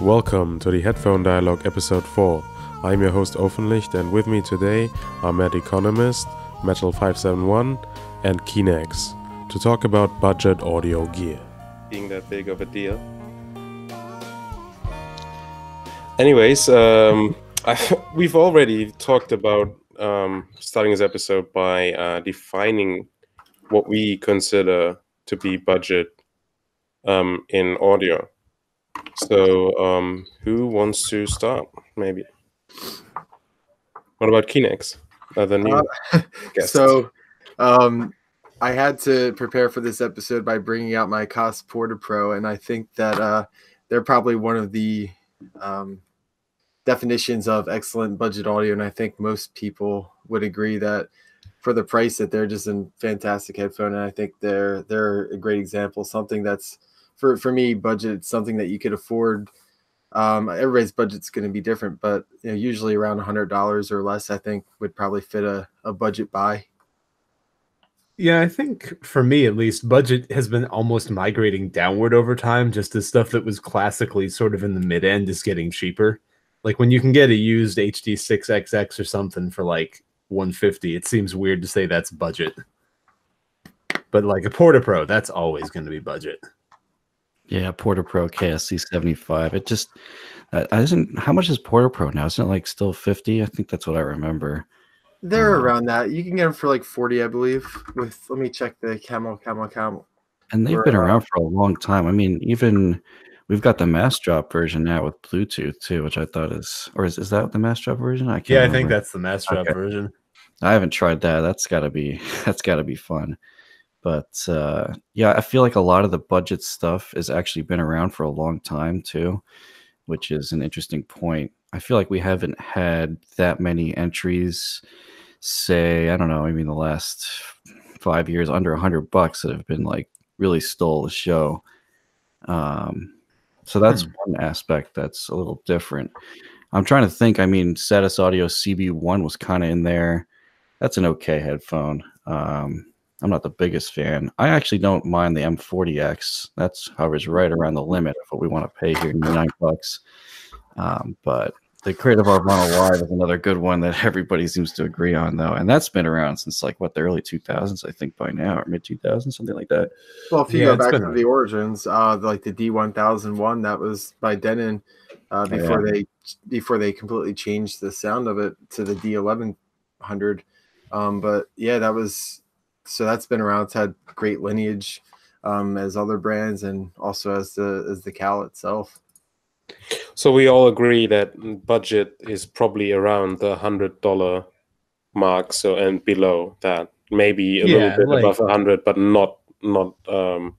Welcome to the Headphone Dialogue Episode 4. I'm your host Ofenlicht, and with me today are Mad Economist, Metal571, and Keanex to talk about budget audio gear. Being that big of a deal. Anyways, um, we've already talked about um, starting this episode by uh, defining what we consider to be budget um, in audio. So, um, who wants to start? Maybe. What about Keanex? Uh, the new uh, so, um, I had to prepare for this episode by bringing out my Koss Porta Pro, and I think that uh, they're probably one of the um, definitions of excellent budget audio. And I think most people would agree that for the price that they're just a fantastic headphone. And I think they're they're a great example, something that's for for me budget something that you could afford. Um, everybody's budget's going to be different but you know, usually around hundred dollars or less i think would probably fit a, a budget buy. Yeah i think for me at least budget has been almost migrating downward over time just as stuff that was classically sort of in the mid end is getting cheaper. Like when you can get a used hd6xx or something for like 150 it seems weird to say that's budget. But like a porta pro that's always going to be budget yeah, Porta Pro KSC 75. It just uh, isn't how much is Porta Pro now? Isn't it like still 50? I think that's what I remember. They're um, around that. You can get them for like 40, I believe. With let me check the camel, camel, camel. And they've been around for a long time. I mean, even we've got the Massdrop version now with Bluetooth too, which I thought is or is, is that the Massdrop version? I can't. Yeah, remember. I think that's the Massdrop okay. version. I haven't tried that. That's gotta be that's gotta be fun. But uh, yeah, I feel like a lot of the budget stuff has actually been around for a long time too, which is an interesting point. I feel like we haven't had that many entries, say, I don't know, I mean, the last five years under a hundred bucks that have been like really stole the show. Um, so that's hmm. one aspect that's a little different. I'm trying to think. I mean, Status Audio CB1 was kind of in there. That's an okay headphone. Um, I'm not the biggest fan. I actually don't mind the M40X. That's hovers right around the limit of what we want to pay here, nine bucks. Um, but the Creative Aurvana Live is another good one that everybody seems to agree on, though, and that's been around since like what the early 2000s, I think, by now or mid 2000s, something like that. Well, if you yeah, go back to the origins, uh, like the D1001, that was by Denon uh, before yeah. they before they completely changed the sound of it to the D1100. Um, but yeah, that was so that's been around. It's had great lineage um, as other brands, and also as the as the CAL itself. So we all agree that budget is probably around the hundred dollar mark, so and below that, maybe a yeah, little bit like, above a hundred, but not not um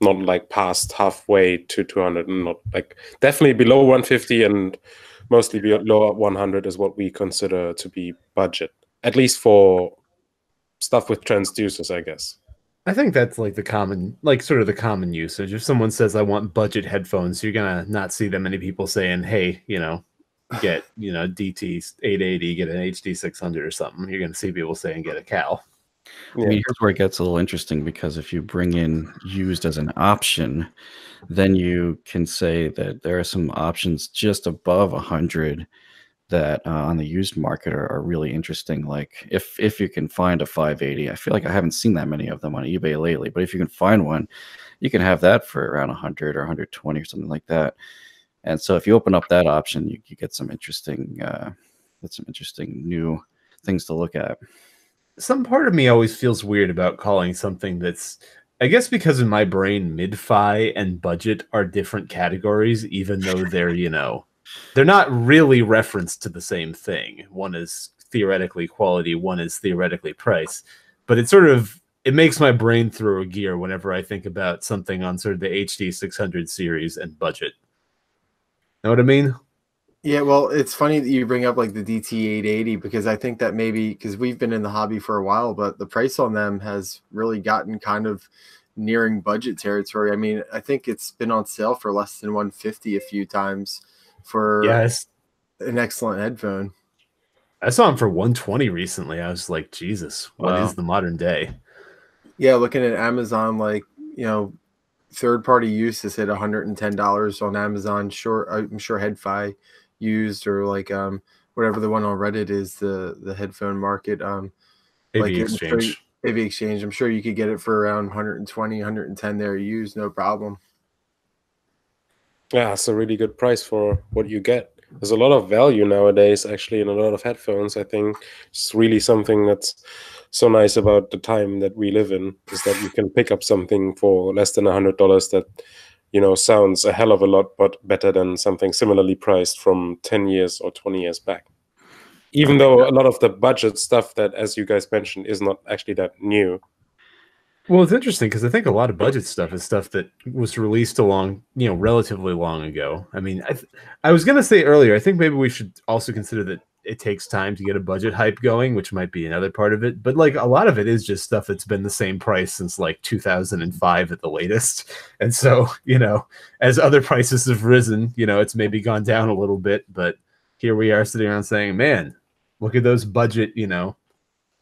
not like past halfway to 200 not like definitely below 150 and mostly below 100 is what we consider to be budget at least for stuff with transducers, I guess. I think that's like the common, like sort of the common usage. If someone says, I want budget headphones, you're going to not see that many people saying, hey, you know, get, you know, DT 880, get an HD 600 or something. You're going to see people saying, get a CAL. Yeah. I mean, here's where it gets a little interesting because if you bring in used as an option, then you can say that there are some options just above 100 that uh, on the used market are, are, really interesting. Like if if you can find a 580, I feel like I haven't seen that many of them on eBay lately. But if you can find one, you can have that for around 100 or 120 or something like that. And so if you open up that option, you, you get some interesting, uh, get some interesting new things to look at. Some part of me always feels weird about calling something that's I guess because in my brain, mid-fi and budget are different categories, even though they're, you know, they're not really referenced to the same thing. One is theoretically quality, one is theoretically price. But it sort of it makes my brain throw a gear whenever I think about something on sort of the HD 600 series and budget. Know what I mean? Yeah, well, it's funny that you bring up like the DT 880 because I think that maybe because we've been in the hobby for a while, but the price on them has really gotten kind of nearing budget territory. I mean, I think it's been on sale for less than 150 a few times for yes an excellent headphone. I saw him for 120 recently. I was like, Jesus, what wow. is the modern day? Yeah, looking at Amazon, like you know, third party use has hit $110 on Amazon. Sure, I'm sure HeadFi used or like um whatever the one on Reddit is the the headphone market. Um, AV like Exchange. AV Exchange. I'm sure you could get it for around 120, 110 there used, no problem. Yeah, it's a really good price for what you get. There's a lot of value nowadays, actually, in a lot of headphones. I think it's really something that's so nice about the time that we live in is that you can pick up something for less than a hundred dollars that you know sounds a hell of a lot but better than something similarly priced from 10 years or 20 years back even though a lot of the budget stuff that as you guys mentioned is not actually that new well, it's interesting because I think a lot of budget stuff is stuff that was released along, you know, relatively long ago. I mean, I, th- I was gonna say earlier, I think maybe we should also consider that it takes time to get a budget hype going, which might be another part of it. But like a lot of it is just stuff that's been the same price since like 2005 at the latest. And so, you know, as other prices have risen, you know, it's maybe gone down a little bit, but here we are sitting around saying, man, look at those budget, you know,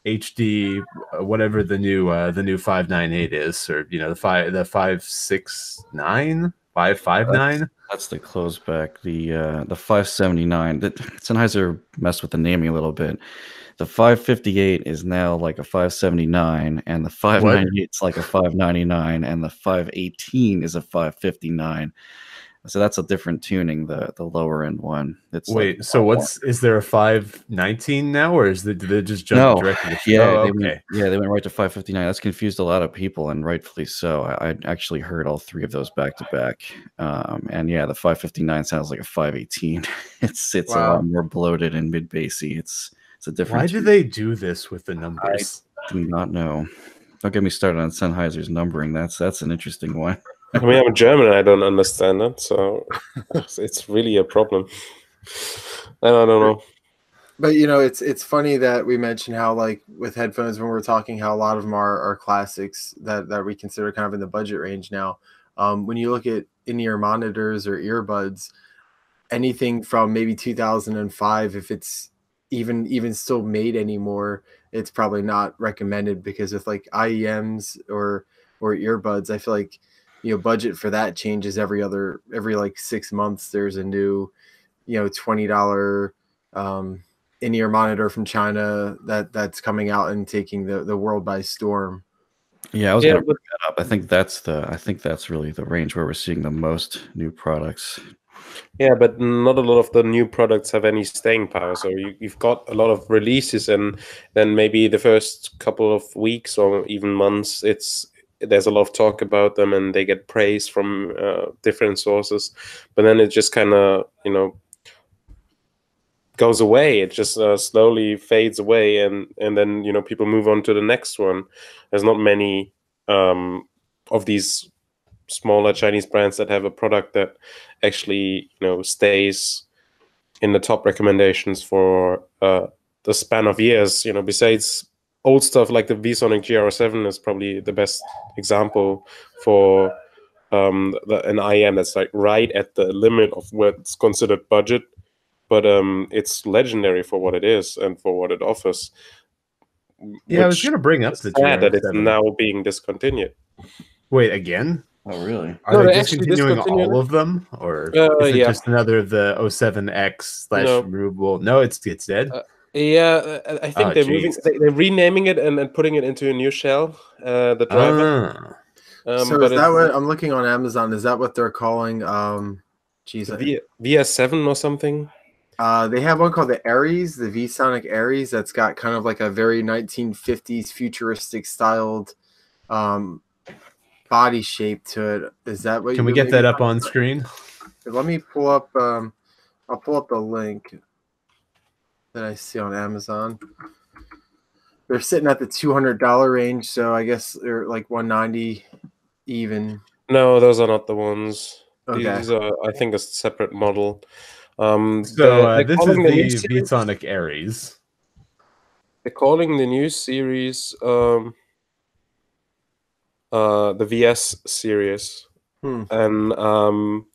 HD, uh, whatever the new uh, the new five nine eight is, or you know the five the five six nine five five nine. That's the close back. The uh, the five seventy nine. That Sennheiser messed with the naming a little bit. The five fifty eight is now like a five seventy nine, and the five ninety eight is like a five ninety nine, and the five eighteen is a five fifty nine. So that's a different tuning, the the lower end one. It's wait. Like, so what's is there a five nineteen now, or is the did they just jump no, directly? To, yeah, oh, okay. Went, yeah, they went right to five fifty nine. That's confused a lot of people, and rightfully so. I, I actually heard all three of those back to back, um, and yeah, the five fifty nine sounds like a five eighteen. it's it's wow. a lot more bloated and mid bassy. It's it's a different. Why do they do this with the numbers? I do not know. Don't get me started on Sennheiser's numbering. That's that's an interesting one. I mean, I'm German. I don't understand that, so it's really a problem. I don't know. But you know, it's it's funny that we mentioned how like with headphones when we're talking how a lot of them are, are classics that that we consider kind of in the budget range now. Um, when you look at in-ear monitors or earbuds, anything from maybe 2005, if it's even even still made anymore, it's probably not recommended because with like IEMs or or earbuds, I feel like you know budget for that changes every other every like six months. There's a new you know $20 um, in-ear monitor from china that that's coming out and taking the, the world by storm. Yeah i was yeah, gonna bring that up. I think that's the i think that's really the range where we're seeing the most new products. Yeah, but not a lot of the new products have any staying power. So you, have got a lot of releases, and then maybe the first couple of weeks or even months, it's there's a lot of talk about them and they get praise from uh, different sources but then it just kind of you know goes away. It just uh, slowly fades away and and then you know people move on to the next one. There's not many um, of these smaller chinese brands that have a product that actually you know stays in the top recommendations for uh, the span of years you know besides old stuff like the VSonic GR7 is probably the best example for um, the, an IEM that's like right at the limit of what's considered budget, but um, it's legendary for what it is and for what it offers. Yeah, I was going to bring up the sad that it's now being discontinued. Wait, again? Oh, really? Are no, they discontinuing all of them, or uh, is it yeah. just another of the 07X slash no. removable? No, it's it's dead. Uh, yeah, I think oh, they're moving, they, are renaming it and, and putting it into a new shell. Uh, the driver. Ah. Um, so is that what I'm looking on Amazon? Is that what they're calling? Um, geez, v, VS7 or something. Uh, they have one called the Aries, the VSonic Aries. That's got kind of like a very 1950s futuristic styled um, body shape to it. Is that what? Can we get that up on screen? Let me pull up. Um, I'll pull up the link that I see on Amazon. They're sitting at the two hundred dollar range, so I guess they're like one ninety even. No, those are not the ones. Okay. These are, I think, a separate model. Um, so uh, this is the, the VSonic Aries. They're calling the new series um, uh, the VS series, hmm. and um,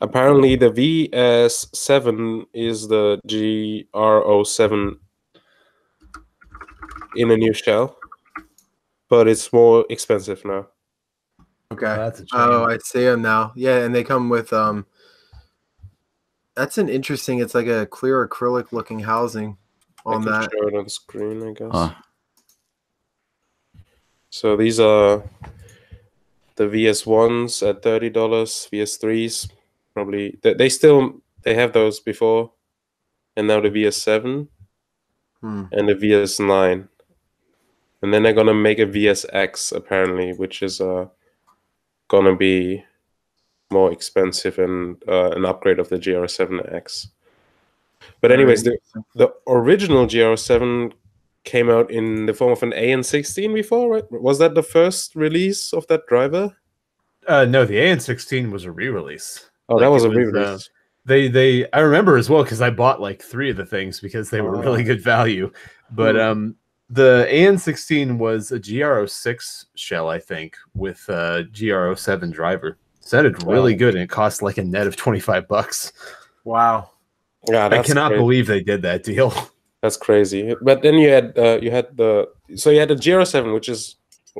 Apparently, the VS7 is the GR07 in a new shell, but it's more expensive now. Okay. Oh, oh, I see them now. Yeah, and they come with um. That's an interesting. It's like a clear acrylic looking housing on that. Show it on screen, I guess. Huh. So these are the VS ones at thirty dollars. VS threes probably they, they still they have those before, and now the VS seven hmm. and the VS nine, and then they're gonna make a VSX apparently, which is uh gonna be more expensive and uh, an upgrade of the GR7X. But anyways, the, the original GR7 came out in the form of an AN16 before, right? Was that the first release of that driver? Uh, no, the AN16 was a re-release. Oh, like that was a re-release. Uh, they they I remember as well because I bought like three of the things because they were oh. really good value. But mm. um, the AN16 was a GR06 shell, I think, with a GR07 driver. Sounded really wow. good, and it cost like a net of twenty five bucks. Wow. Yeah, I cannot crazy. believe they did that deal. That's crazy. But then you had uh, you had the so you had the GR7, which is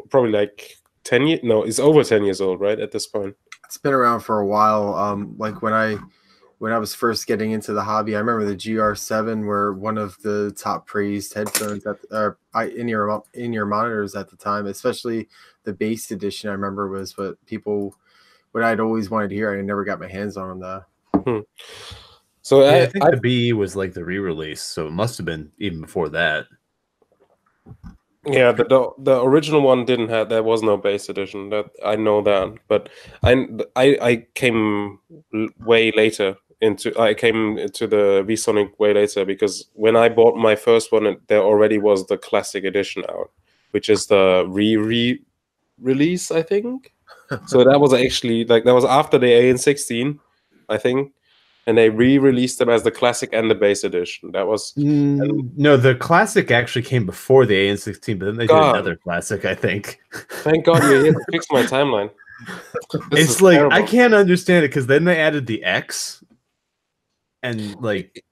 probably like ten years. No, it's over ten years old, right? At this point, it's been around for a while. Um, like when I when I was first getting into the hobby, I remember the GR7 were one of the top praised headphones at or in your in your monitors at the time, especially the bass edition. I remember was what people what I'd always wanted to hear. I never got my hands on them though. Hmm. So yeah, I, I, think I, the B was like the re-release, so it must have been even before that. Yeah, the, the, the original one didn't have there was no bass edition. That I know that, but I I, I came way later into I came to the VSonic way later because when I bought my first one, there already was the classic edition out, which is the re re release, I think. so that was actually like that was after the AN16, I think and they re-released them as the classic and the base edition. That was mm, no, the classic actually came before the AN16, but then they God. did another classic, I think. Thank God you're here to fix my timeline. This it's like terrible. I can't understand it because then they added the X, and like,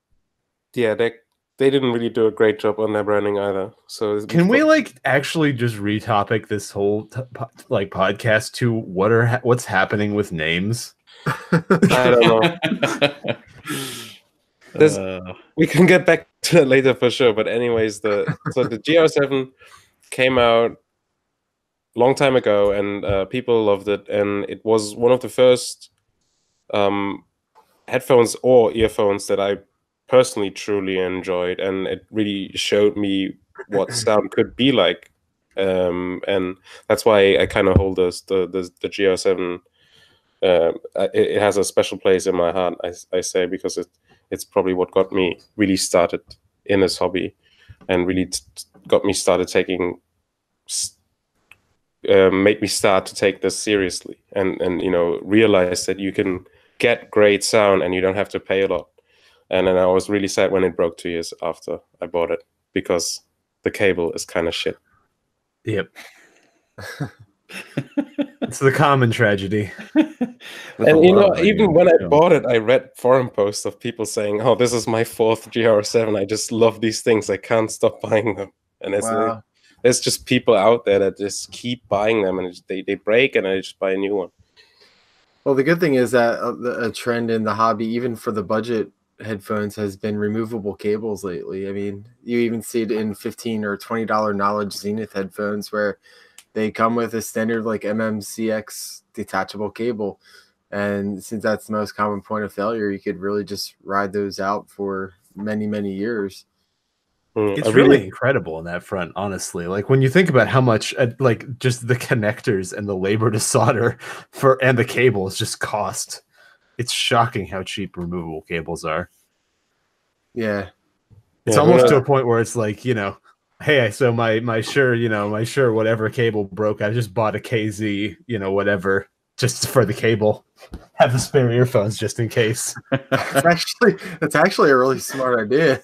yeah, they they didn't really do a great job on their branding either. So can we like actually just retopic this whole t- like podcast to what are ha- what's happening with names? I don't know. Uh, we can get back to that later for sure. But anyways, the so the GR7 came out long time ago, and uh, people loved it, and it was one of the first um, headphones or earphones that I personally truly enjoyed, and it really showed me what sound could be like. Um, and that's why I kind of hold this the the, the GR7 uh, it, it, has a special place in my heart. I, I say because it it's probably what got me really started in this hobby, and really t- got me started taking. Uh, made me start to take this seriously and and you know realize that you can get great sound and you don't have to pay a lot and then i was really sad when it broke two years after i bought it because the cable is kind of shit yep it's the common tragedy. and you know, even when I bought it, I read forum posts of people saying, "Oh, this is my fourth GR7. I just love these things. I can't stop buying them." And it's wow. like, there's just people out there that just keep buying them, and they they break, and I just buy a new one. Well, the good thing is that uh, a, a trend in the hobby, even for the budget headphones, has been removable cables lately. I mean, you even see it in fifteen or twenty dollar Knowledge Zenith headphones where they come with a standard like MMCX detachable cable. And since that's the most common point of failure, you could really just ride those out for many, many years. It's really, really, incredible on that front, honestly. Like when you think about how much, uh, like just the connectors and the labor to solder for and the cables just cost. It's shocking how cheap removable cables are. Yeah, it's yeah, almost to a point where it's like you know, hey, so my my Shure, you know, my Shure whatever cable broke. I just bought a KZ, you know, whatever, just for the cable. Have the spare earphones just in case. that's actually that's actually a really smart idea.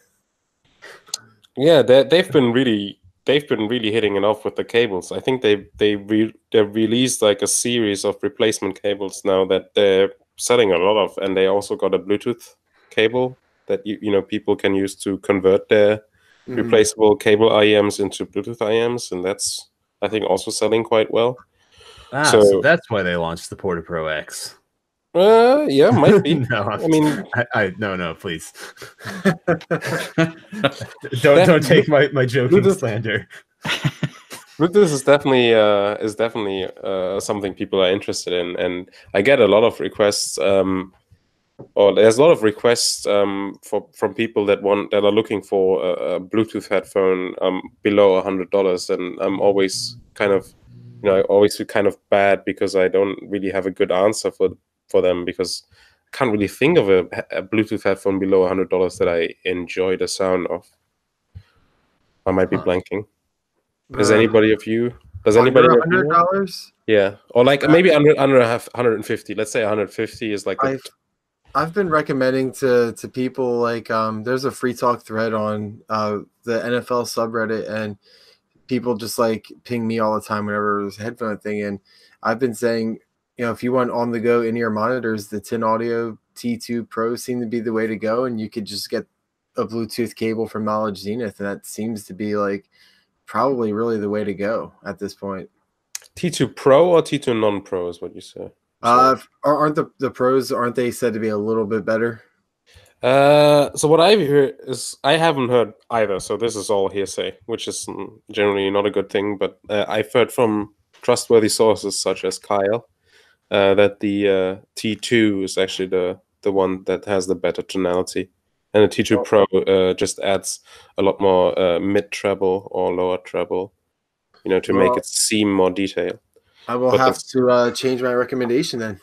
Yeah, they they've been really they've been really hitting it off with the cables. I think they they re, they released like a series of replacement cables now that they're selling a lot of, and they also got a Bluetooth cable that you you know people can use to convert their mm-hmm. replaceable cable IEMs into Bluetooth IEMs, and that's I think also selling quite well. Ah, so, so that's why they launched the Porta Pro X. Uh, yeah, might be. no, I mean, I, I, no, no, please. don't don't take my my joking Bluetooth, slander. Bluetooth is definitely uh, is definitely uh, something people are interested in, and I get a lot of requests. Um, or there's a lot of requests um, for from people that want that are looking for a, a Bluetooth headphone um, below a hundred dollars, and I'm always kind of, you know, I always feel kind of bad because I don't really have a good answer for for them because I can't really think of a, a Bluetooth headphone below a hundred dollars that I enjoy the sound of. I might be blanking. Does uh, anybody of you? Does anybody? Hundred dollars? Yeah, or like uh, maybe under under 150. Let's say 150 is like. I've been recommending to to people like um, there's a free talk thread on uh, the NFL subreddit and people just like ping me all the time whenever there's a headphone thing and I've been saying you know, if you want on the go in ear monitors, the Tin Audio T2 Pro seem to be the way to go, and you could just get a Bluetooth cable from Knowledge Zenith, and that seems to be like probably really the way to go at this point. T2 Pro or T2 non Pro is what you say? Uh, aren't the, the pros aren't they said to be a little bit better? Uh, so what I've heard is I haven't heard either. So this is all hearsay, which is generally not a good thing. But uh, I've heard from trustworthy sources such as Kyle uh, that the uh, T2 is actually the the one that has the better tonality, and the T2 oh. Pro uh, just adds a lot more uh, mid treble or lower treble, you know, to make it seem more detailed. I will but have the, to uh, change my recommendation then.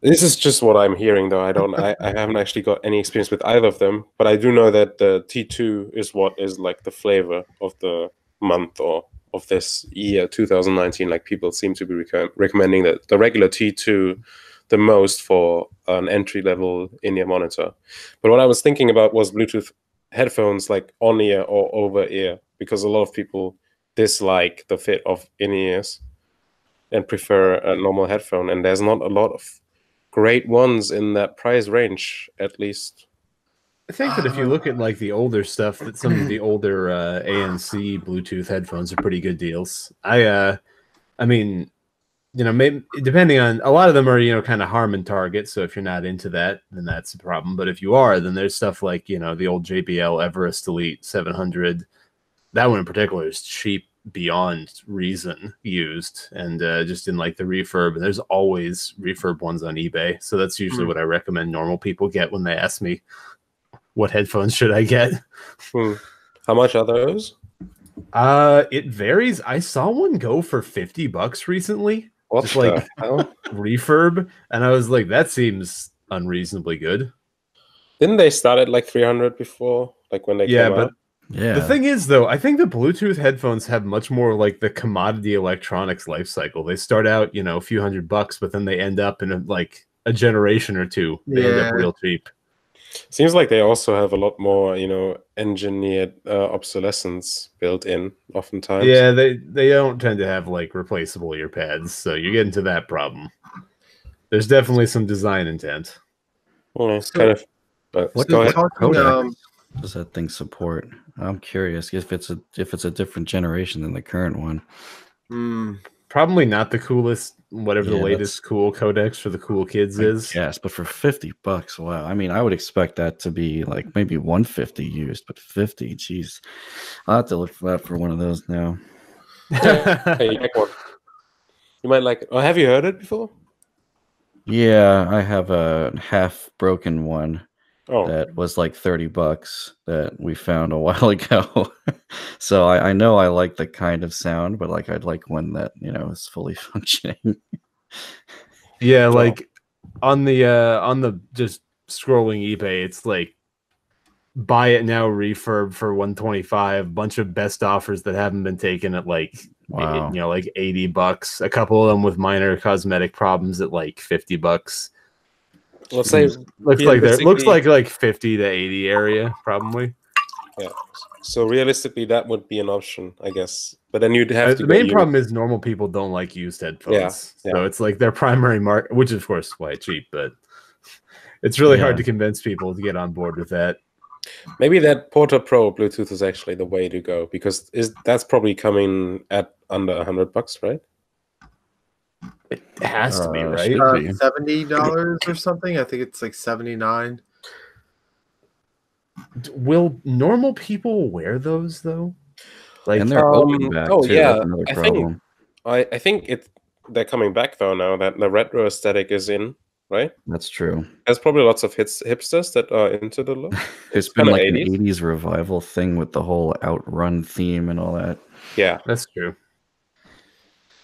This is just what I'm hearing, though. I don't, I, I haven't actually got any experience with either of them, but I do know that the T2 is what is like the flavor of the month or of this year 2019 like people seem to be rec- recommending that the regular t2 the most for an entry level in-ear monitor but what i was thinking about was bluetooth headphones like on ear or over ear because a lot of people dislike the fit of in-ears and prefer a normal headphone and there's not a lot of great ones in that price range at least I think that if you look at like the older stuff, that some of the older uh, ANC Bluetooth headphones are pretty good deals. I, uh, I mean, you know, maybe depending on a lot of them are you know kind of Harman Target. So if you're not into that, then that's a problem. But if you are, then there's stuff like you know the old JBL Everest Elite 700. That one in particular is cheap beyond reason used and uh, just in like the refurb and there's always refurb ones on ebay so that's usually mm. what i recommend normal people get when they ask me what headphones should I get? Hmm. How much are those? Uh, it varies. I saw one go for fifty bucks recently. What just like refurb, and I was like, that seems unreasonably good. Didn't they start at like three hundred before? Like when they yeah, but out? Yeah. The thing is, though, I think the Bluetooth headphones have much more like the commodity electronics life cycle. They start out, you know, a few hundred bucks, but then they end up in a, like a generation or two. They yeah. end up real cheap. Seems like they also have a lot more, you know, engineered uh, obsolescence built in. Oftentimes, yeah, they they don't tend to have like replaceable ear pads, so you get into that problem. There's definitely some design intent. Well, it's kind of. But what talking, um, does that thing support? I'm curious if it's a if it's a different generation than the current one. Hmm. Probably not the coolest whatever yeah, the latest cool codecs for the cool kids is. yes but for 50 bucks wow. I mean i would expect that to be like maybe 150 used but 50 jeez. I'll have to look for that for one of those now. Hey, you might like it. Oh have you heard it before? Yeah i have a half broken one oh. that was like 30 bucks that we found a while ago. so I, I, know I like the kind of sound, but like I'd like one that, you know, is fully functioning. yeah, like on the uh on the just scrolling eBay, it's like buy it now refurb for 125 bunch of best offers that haven't been taken at like wow. you know like 80 bucks a couple of them with minor cosmetic problems at like 50 bucks Let's say looks like there looks like like 50 to 80 area probably. Yeah. So realistically, that would be an option, I guess. But then you'd have uh, to. The main problem is normal people don't like used headphones. Yeah, yeah. So it's like their primary market, which of course is quite cheap, but it's really yeah. hard to convince people to get on board with that. Maybe that Porta Pro Bluetooth is actually the way to go because is that's probably coming at under hundred bucks, right? It has to be uh, right. Uh. Seventy dollars or something. I think it's like seventy nine. Will normal people wear those though? Like, and they're um, back oh too. yeah, I think I, I think it they're coming back though now that the retro aesthetic is in, right? That's true. There's probably lots of hits, hipsters that are into the look. There's been like 80s. an 80s revival thing with the whole outrun theme and all that. Yeah, that's true.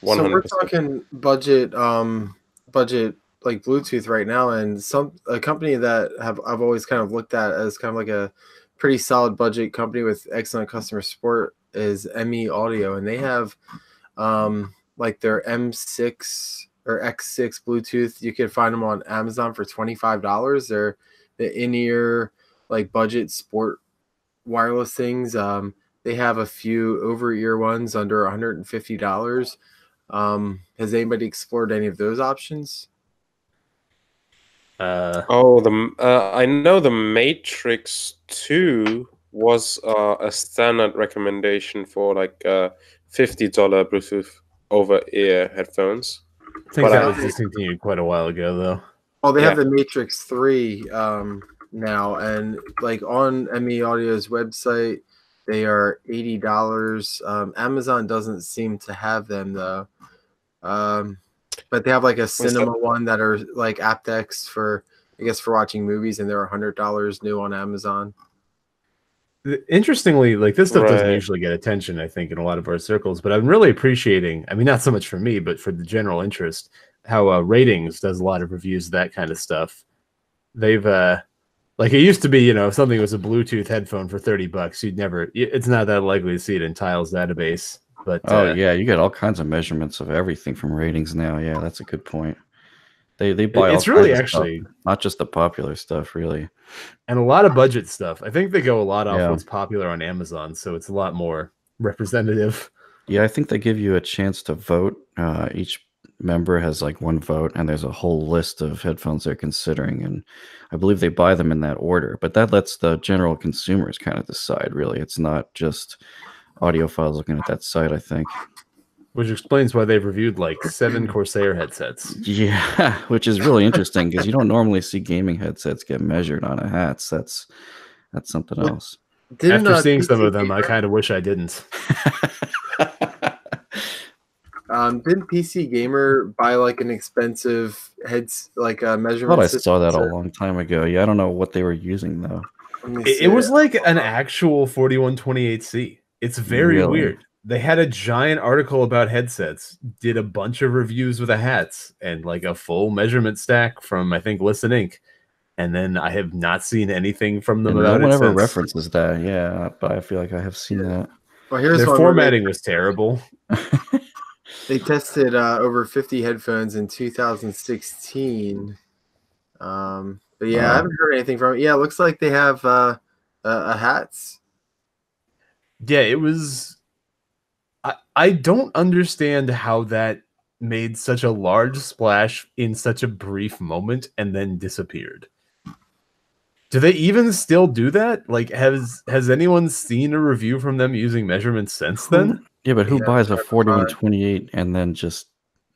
100%. So we're talking budget, um, budget like Bluetooth right now, and some a company that have I've always kind of looked at as kind of like a pretty solid budget company with excellent customer support is ME Audio, and they have um, like their M6 or X6 Bluetooth. You can find them on Amazon for twenty five dollars. They're the in ear like budget sport wireless things. Um, they have a few over ear ones under one hundred and fifty dollars. Um, has anybody explored any of those options? Uh, oh, the uh, I know the Matrix Two was uh, a standard recommendation for like uh, fifty dollar Bluetooth over ear headphones. I think but that I, was discontinued quite a while ago, though. Oh, they yeah. have the Matrix Three um, now, and like on ME Audio's website, they are eighty dollars. Um, Amazon doesn't seem to have them though. Um, but they have like a cinema one that are like aptX for I guess for watching movies, and they're a hundred dollars new on Amazon. Interestingly, like this stuff right. doesn't usually get attention, I think, in a lot of our circles. But I'm really appreciating. I mean, not so much for me, but for the general interest, how uh, Rtings does a lot of reviews of that kind of stuff. They've uh, like it used to be, you know, if something was a Bluetooth headphone for thirty bucks, you'd never. It's not that likely to see it in Tyll's database. But oh uh, yeah, you get all kinds of measurements of everything from Rtings now. Yeah, that's a good point. They they buy. It's really actually stuff, not just the popular stuff, really, and a lot of budget stuff. I think they go a lot off yeah. what's popular on Amazon, so it's a lot more representative. Yeah, I think they give you a chance to vote. Uh, each member has like one vote, and there's a whole list of headphones they're considering, and I believe they buy them in that order. But that lets the general consumers kind of decide. Really, it's not just audiophiles looking at that site. I think. Which explains why they've reviewed like seven Corsair headsets. Yeah, which is really interesting because you don't normally see gaming headsets get measured on a HATS. That's that's something else. Didn't, After uh, seeing some of them, I kind of wish I didn't. um, didn't PC Gamer buy like an expensive heads like a measurement? I thought I saw that a long time ago. Yeah, I don't know what they were using though. It, it, was like an actual 4128C. It's very really? weird they had a giant article about headsets, did a bunch of reviews with the HATS and like a full measurement stack from I think Listen Inc. And then I have not seen anything from them and about no one ever references that, yeah. But I feel like I have seen that. Well, here's their formatting was terrible. they tested uh, over 50 headphones in 2016. Um, but yeah, I haven't heard anything from it. Yeah, it looks like they have uh, uh, HATS. Yeah, it was I, I don't understand how that made such a large splash in such a brief moment and then disappeared. Do they even still do that? Like, has has anyone seen a review from them using measurements since then? Yeah, but who yeah, buys a forty-one twenty-eight and then just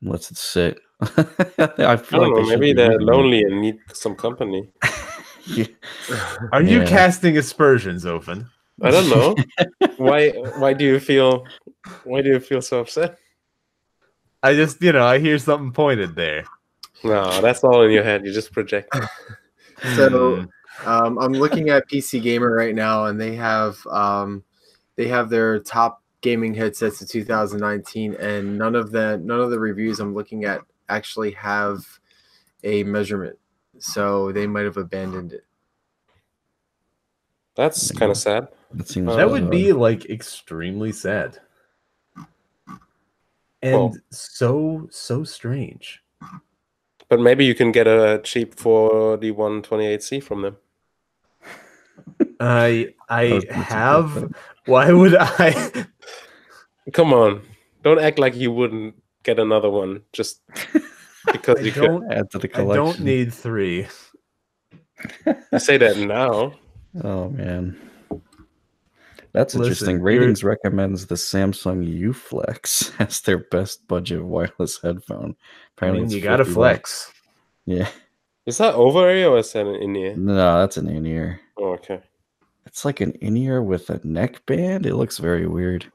lets it sit? I feel I like know, maybe they're lonely and need some company. yeah. Are you yeah. casting aspersions, Ofen? I don't know. why why do you feel why do you feel so upset? I just you know, I hear something pointed there. No, that's all in your head. You just project. so hmm. um, I'm looking at PC Gamer right now, and they have um, they have their top gaming headsets of 2019, and none of the none of the reviews I'm looking at actually have a measurement. So they might have abandoned it. That's kind of sad. That seems uh, that would be like extremely sad. And well, so so strange. But maybe you can get a cheap 4128C from them. I I have why would I Come on. Don't act like you wouldn't get another one just because you don't add to the collection. I don't need 3. I say that now. Oh man. That's Listen, interesting. Rtings recommends the Samsung UFlex as their best budget wireless headphone. Apparently, I mean, you got to flex. Yeah. Is that over ear or is that an in ear? No, that's an in ear. Oh, okay. It's like an in ear with a neck band. It looks very weird.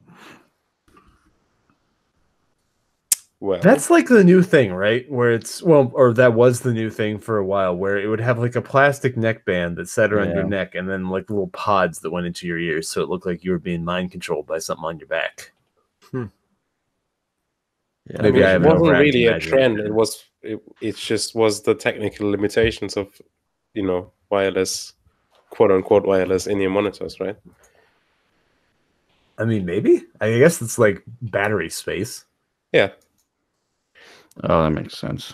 Well, that's like the new thing, right? Where it's well, or that was the new thing for a while, where it would have like a plastic neckband that sat around yeah. your neck, and then like little pods that went into your ears, so it looked like you were being mind controlled by something on your back. Hmm. Yeah, Maybe I, mean, I it wasn't really a trend. It was it, it just was the technical limitations of you know wireless, quote unquote wireless in your monitors, right? I mean, maybe. I guess it's like battery space. Yeah, Oh, that makes sense.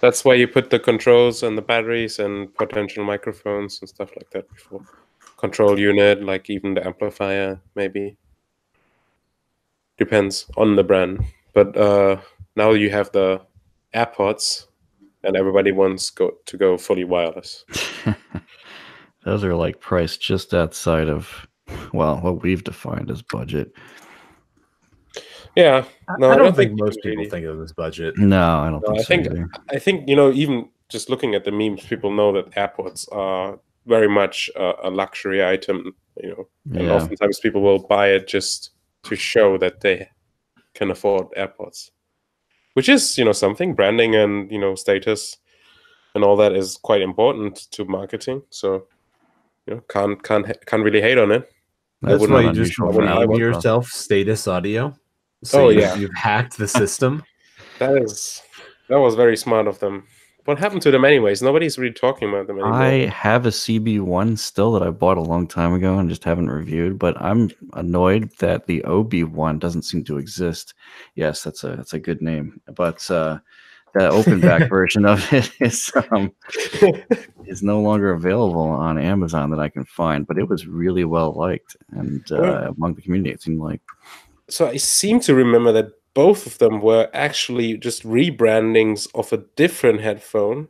That's why you put the controls and the batteries and potential microphones and stuff like that before. Control unit, like even the amplifier, maybe. Depends on the brand. But uh, now you have the AirPods, and everybody wants go to go fully wireless. Those are like priced just outside of well, what we've defined as budget. Yeah, no, I, I don't, think, think most people really... think of this budget. No, I don't no, think. I so think either. I think you know even just looking at the memes, people know that AirPods are very much a, a luxury item. You know, yeah. and oftentimes people will buy it just to show that they can afford AirPods, which is you know something branding and you know status and all that is quite important to marketing. So you know can't can't can't really hate on it. That's why you just name yourself Status Audio. So oh you, yeah, you've hacked the system. that is that was very smart of them. What happened to them anyways? Nobody's really talking about them anymore. I have a CB1 still that I bought a long time ago and just haven't reviewed, but I'm annoyed that the OB1 doesn't seem to exist. Yes, that's a that's a good name. But uh the open back version of it is um, is no longer available on Amazon that I can find, but it was really well liked and uh, among the community. It seemed like so I seem to remember that both of them were actually just rebrandings of a different headphone.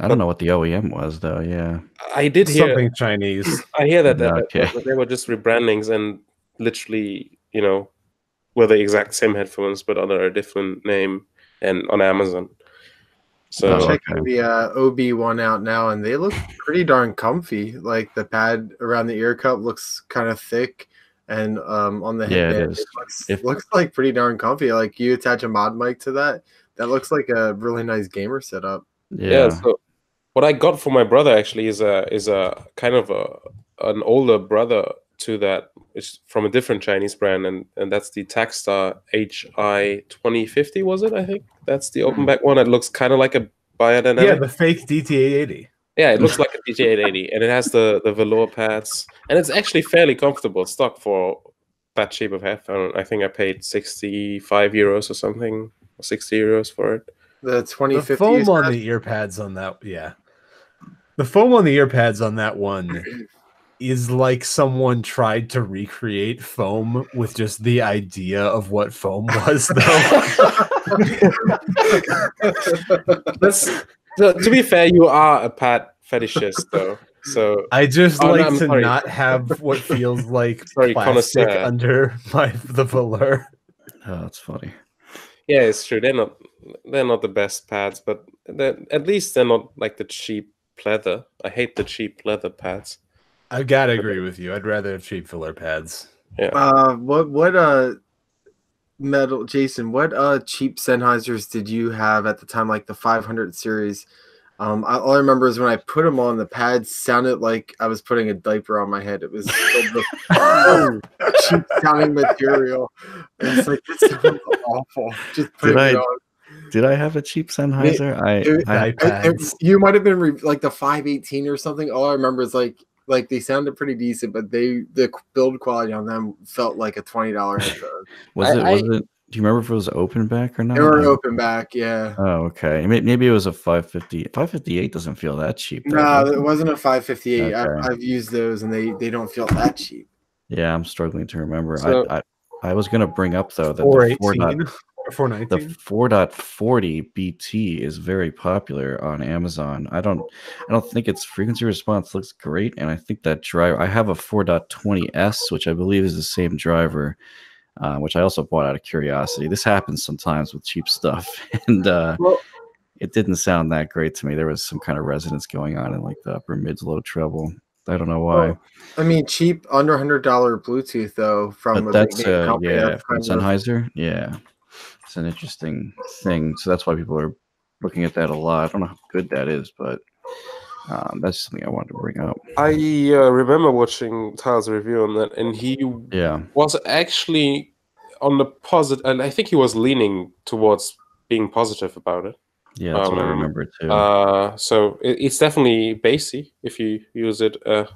I don't know what the OEM was though. Yeah, I did hear something Chinese. I hear that, that, okay. that, they were just rebrandings and literally, you know, were the exact same headphones but under a different name and on Amazon. So I'm checking okay. the uh, OB one out now, and they look pretty darn comfy. Like the pad around the ear cup looks kind of thick and um, on the yeah, headband, it, it looks, if, looks like pretty darn comfy. Like you attach a mod mic to that, that looks like a really nice gamer setup. Yeah. yeah so what I got for my brother actually is a is a kind of a an older brother to that. It's from a different Chinese brand, and and that's the Takstar HI twenty fifty. Was it? I think that's the open back one. It looks kind of like a Beyerdynamic. Yeah, the fake DT eighty. Yeah, it looks like a DT 880, and it has the the velour pads, and it's actually fairly comfortable stock for that cheap of headphone. I think I paid 65 euros or something, or 60 euros for it. The 2050 the foam on the ear pads on that, yeah. The foam on the ear pads on that one is like someone tried to recreate foam with just the idea of what foam was, though. That's so, to be fair, you are a pad fetishist, though. So I just oh, like no, to sorry. not have what feels like sorry, plastic connoisseur. under my the velour. Oh, that's funny. Yeah, it's true. They're not they're not the best pads, but at least they're not like the cheap leather. I hate the cheap leather pads. I gotta agree with you. I'd rather have cheap filler pads. Yeah. Uh, what what uh metal Jason, what uh cheap Sennheisers did you have at the time, like the 500 series? Um, I, all I remember is when I put them on, the pads sounded like I was putting a diaper on my head. It was cheap sounding material. It's like this sounds awful. Just put did it I, on. Did I have a cheap Sennheiser? It, I, it, I it, you might have been re- like the 518 or something. All I remember is like like they sounded pretty decent, but they the build quality on them felt like a twenty dollar headphone. was I, it? Was I, it? Do you remember if it was open back or not? They were open back, yeah. Oh, okay. Maybe it was a 550. 558 doesn't feel that cheap. Though, no, it wasn't a 558. Okay. I, have used those and they, they don't feel that cheap. Yeah, I'm struggling to remember. So, I, I, I was going to bring up, though, that the 418. 419? The 4.40 BT is very popular on Amazon. I don't I don't think its frequency response looks great and I think that driver I have a 4.20s which I believe is the same driver uh, which I also bought out of curiosity. This happens sometimes with cheap stuff and uh, well, it didn't sound that great to me. There was some kind of resonance going on in like the upper mids low treble. I don't know why. Well, I mean, cheap under hundred dollar Bluetooth though from but that's uh, yeah Sennheiser. Yeah, it's an interesting thing. So that's why people are looking at that a lot. I don't know how good that is, but um, that's something I wanted to bring up. I uh, remember watching Tyler's review on that, and he yeah was actually on the positive, and I think he was leaning towards being positive about it. Yeah, that's um, what I um, remember too. Uh, so it, it's definitely bassy if you use it uh,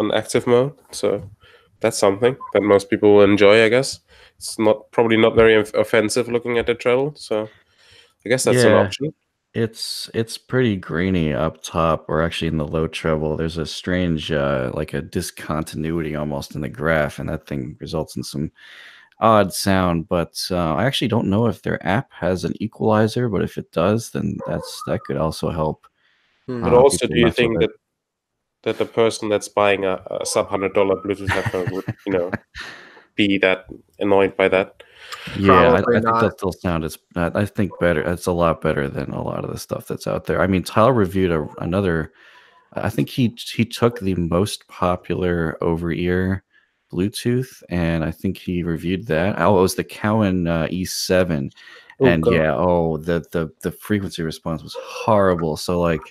on active mode. So that's something that most people will enjoy, I guess. It's not probably not very offensive looking at the treble, so I guess that's yeah, an option. It's it's pretty grainy up top, or actually in the low treble. There's a strange, uh, like a discontinuity almost in the graph, and that thing results in some odd sound, but uh, I actually don't know if their app has an equalizer. But if it does, then that's that could also help. Hmm. But uh, also, do you think that that the person that's buying a, a sub hundred dollar Bluetooth headphone would, you know, be that annoyed by that? Yeah, I, I, think that still sound is. I think better. It's a lot better than a lot of the stuff that's out there. I mean, Tyler reviewed a, another. I think he he took the most popular over ear Bluetooth, and I think he reviewed that. Oh, it was the Cowin uh, E7, oh, and God. yeah, oh, the the the frequency response was horrible. So like,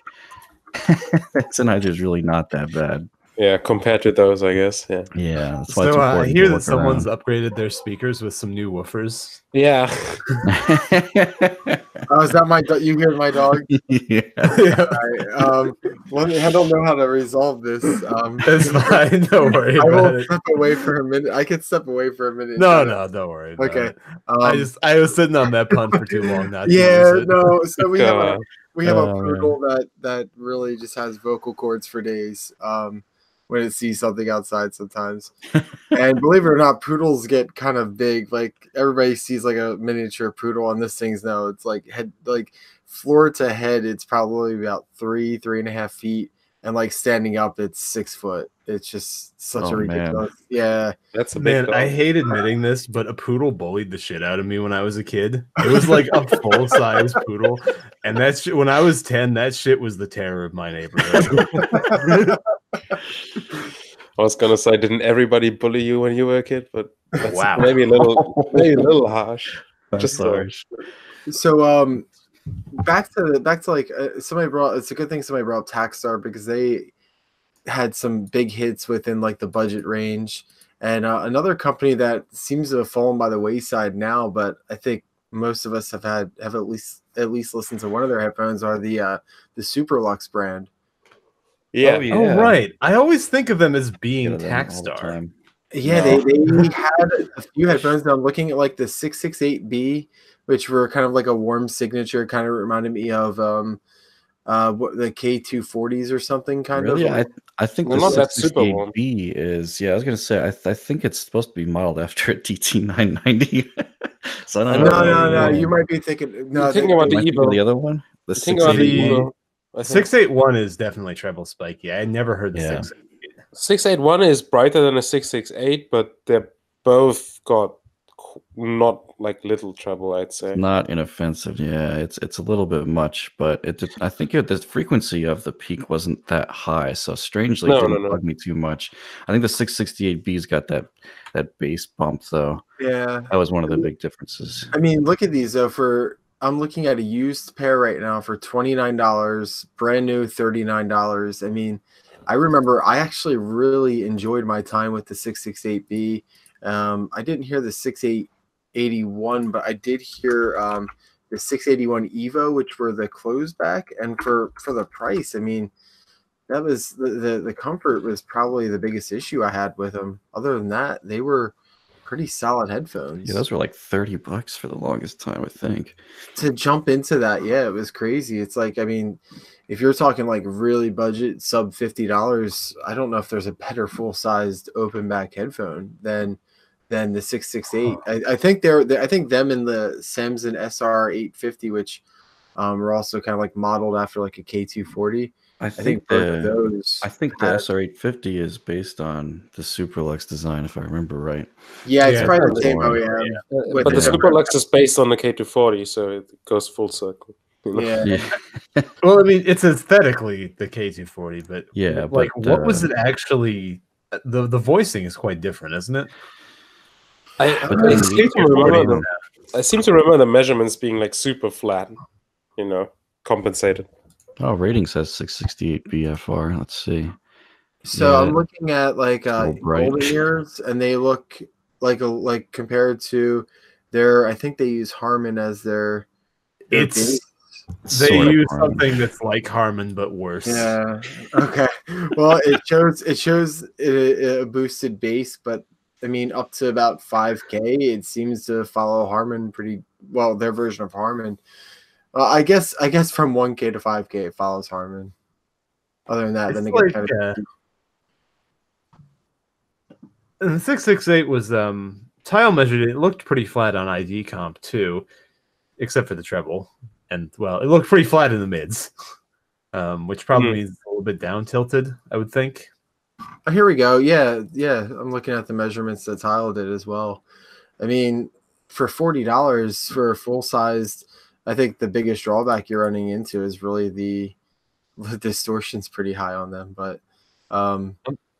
it's Sennheiser is really not that bad. Yeah, compared to those, I guess. Yeah. Yeah. so uh, I hear that someone's around. upgraded their speakers with some new woofers. Yeah. oh, is that my do- you hear my dog? yeah. Right. Um, well, I don't know how to resolve this. Um, it's fine. Don't worry. I will it. step away for a minute. I could step away for a minute. No, no, don't worry. Okay. Um, I just I was sitting on that pun for too long. Not yeah. No. So we have a we have a poodle that that really just has vocal cords for days. Um when it sees something outside sometimes. and believe it or not, poodles get kind of big. Like everybody sees like a miniature poodle on this thing's no, it's like head like floor to head, it's probably about three, three and a half feet. And like standing up, it's six foot. It's just such oh, a ridiculous. Man. Yeah, that's a man. I hate admitting this, but a poodle bullied the shit out of me when I was a kid. It was like a full size poodle, and that's when I was ten. That shit was the terror of my neighborhood. I was gonna say, didn't everybody bully you when you were a kid? But wow, maybe a little, maybe a little harsh. That's Just harsh. So, um, back to the, back to like uh, somebody brought. It's a good thing somebody brought up Takstar because they had some big hits within like the budget range. And uh, another company that seems to have fallen by the wayside now, but I think most of us have had have at least at least listened to one of their headphones are the uh, the Superlux brand. Yeah. Oh, yeah. oh right. I always think of them as being Takstar. Yeah, no. they, they had a few headphones. Now I'm looking at like the 668B, which were kind of like a warm signature, kind of reminded me of um uh what the K240s or something kind really? of. Yeah, I, I think well, the 668B is yeah, I was gonna say I, th- I think it's supposed to be modeled after a DT990. so I don't no, know. No, no, no, you might be thinking no, You're thinking about the Evo. The other one? The 681. Six eight one is definitely treble spiky. I never heard the yeah. six. Six eight one is brighter than a six six eight, but they're both got not like little trouble I'd say not inoffensive. Yeah, it's it's a little bit much, but it. I think it, the frequency of the peak wasn't that high, so strangely no, it didn't no, no. bug me too much. I think the six sixty eight B's got that that bass bump though. Yeah, that was one of the big differences. I mean, look at these though for I'm looking at a used pair right now for $29, brand new $39. I mean, I remember I actually really enjoyed my time with the 668B. Um, I didn't hear the 6881, but I did hear um, the 681 Evo, which were the closed back. And for, for the price, I mean, that was the, the, the comfort was probably the biggest issue I had with them. Other than that, they were pretty solid headphones. Yeah, those were like 30 bucks for the longest time, I think. To jump into that, yeah, it was crazy. It's like, I mean, if you're talking like really budget sub $50, I don't know if there's a better full sized open back headphone than than the 668. I, I think they're, they're, I think them and the Samson SR 850, which um, are also kind of like modeled after like a K240. I think, I think the, those. I think the SR 850 is based on the Superlux design, if I remember right. Yeah, it's yeah, probably the same OEM. Yeah. But the Superlux is based on the K240, so it goes full circle. Yeah. yeah. well, I mean, it's aesthetically the K240, but yeah, like, but, what uh, was it actually? The the voicing is quite different, isn't it? I, I, seem to remember the, I seem to remember the measurements being like super flat, you know, compensated. Oh, Rtings says 668 BFR. Let's see. So yeah. I'm looking at like uh, golden ears, and they look like a like compared to their. I think they use Harman as their. their it's they use something that's like Harman but worse. Yeah. Okay. well, it shows it shows a, a boosted bass, but I mean, up to about 5K, it seems to follow Harman pretty well. Their version of Harman. Well, I guess I guess from 1K to 5K, it follows Harman. Other than that, it's then it like, kind of. Uh, and the 668 was um Tyll measured. It looked pretty flat on ID comp too, except for the treble. And well, it looked pretty flat in the mids, um, which probably mm. means a little bit down tilted. I would think. Oh, here we go. Yeah, yeah. I'm looking at the measurements that Tyll did as well. I mean, for forty dollars for a full sized, I think the biggest drawback you're running into is really the, the distortion's pretty high on them. But um,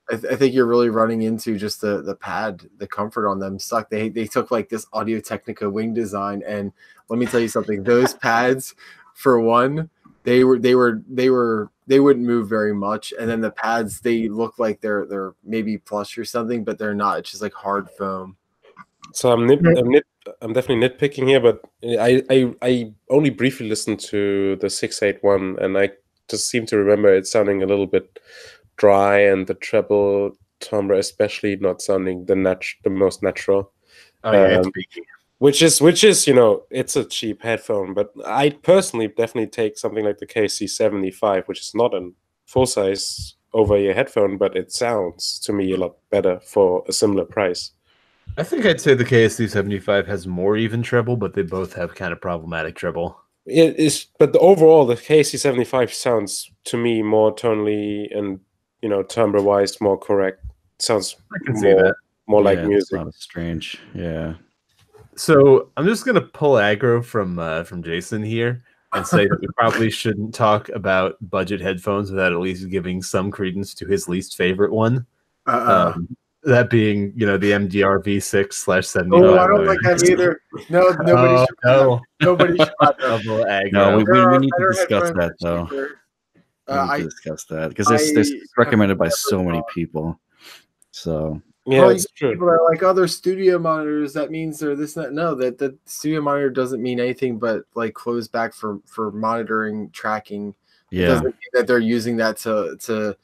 I, th- I, think you're really running into just the the pad, the comfort on them suck. They they took like this Audio Technica wing design, and let me tell you something. Those pads, for one, they were they were they were they wouldn't move very much. And then the pads they look like they're they're maybe plush or something but they're not. It's just like hard foam. So i'm nit, I'm, nit, I'm definitely nitpicking here but I, I i only briefly listened to the 681 and i just seem to remember it sounding a little bit dry and the treble timbre especially not sounding the nat- the most natural. Oh yeah um, which is which is you know it's a cheap headphone but i personally definitely take something like the KSC75 which is not a full size over ear headphone but it sounds to me a lot better for a similar price. I think i'd say the KSC75 has more even treble but they both have kind of problematic treble. It is but the overall the KSC75 sounds to me more tonally and you know timbre wise more correct. Sounds more, more yeah, like music. strange. Yeah so I'm just gonna pull aggro from uh, from Jason here and say that we probably shouldn't talk about budget headphones without at least giving some credence to his least favorite one. Uh-uh. Um, that being, you know, the MDR V6 slash 70. Oh, I don't like that either. No, nobody oh, should. No. Nobody should. no, we, we, we need to discuss that though. Uh, we need to discuss that because this, this is recommended by so many people. So yeah, it's true. People are like other studio monitors. That means they're this that. No, that the studio monitor doesn't mean anything but like close back for for monitoring tracking. Yeah, it doesn't mean that they're using that to to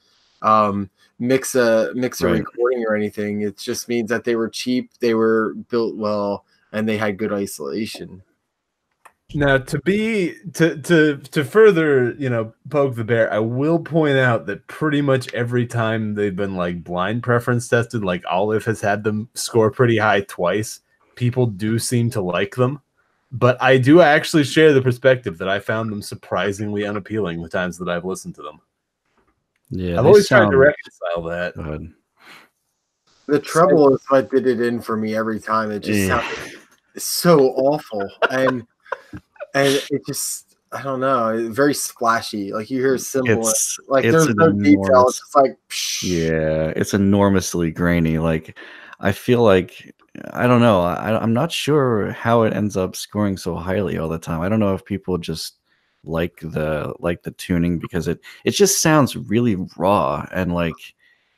um, mix a mix a right. recording or anything. It just means that they were cheap, they were built well, and they had good isolation. Now, to be to to to further, you know, poke the bear, I will point out that pretty much every time they've been like blind preference tested, like Olive has had them score pretty high twice. People do seem to like them, but I do actually share the perspective that I found them surprisingly unappealing the times that I've listened to them. Yeah, I've always sound... tried to reconcile that. The trouble is what did it in for me every time. It just yeah. sounded so awful and and it just I don't know, very splashy. Like you hear a cymbal, it's, like it's there's no enormous, detail. It's just like psh. yeah, it's enormously grainy. Like I feel like I don't know. I, I'm not sure how it ends up scoring so highly all the time. I don't know if people just like the like the tuning because it it just sounds really raw and like,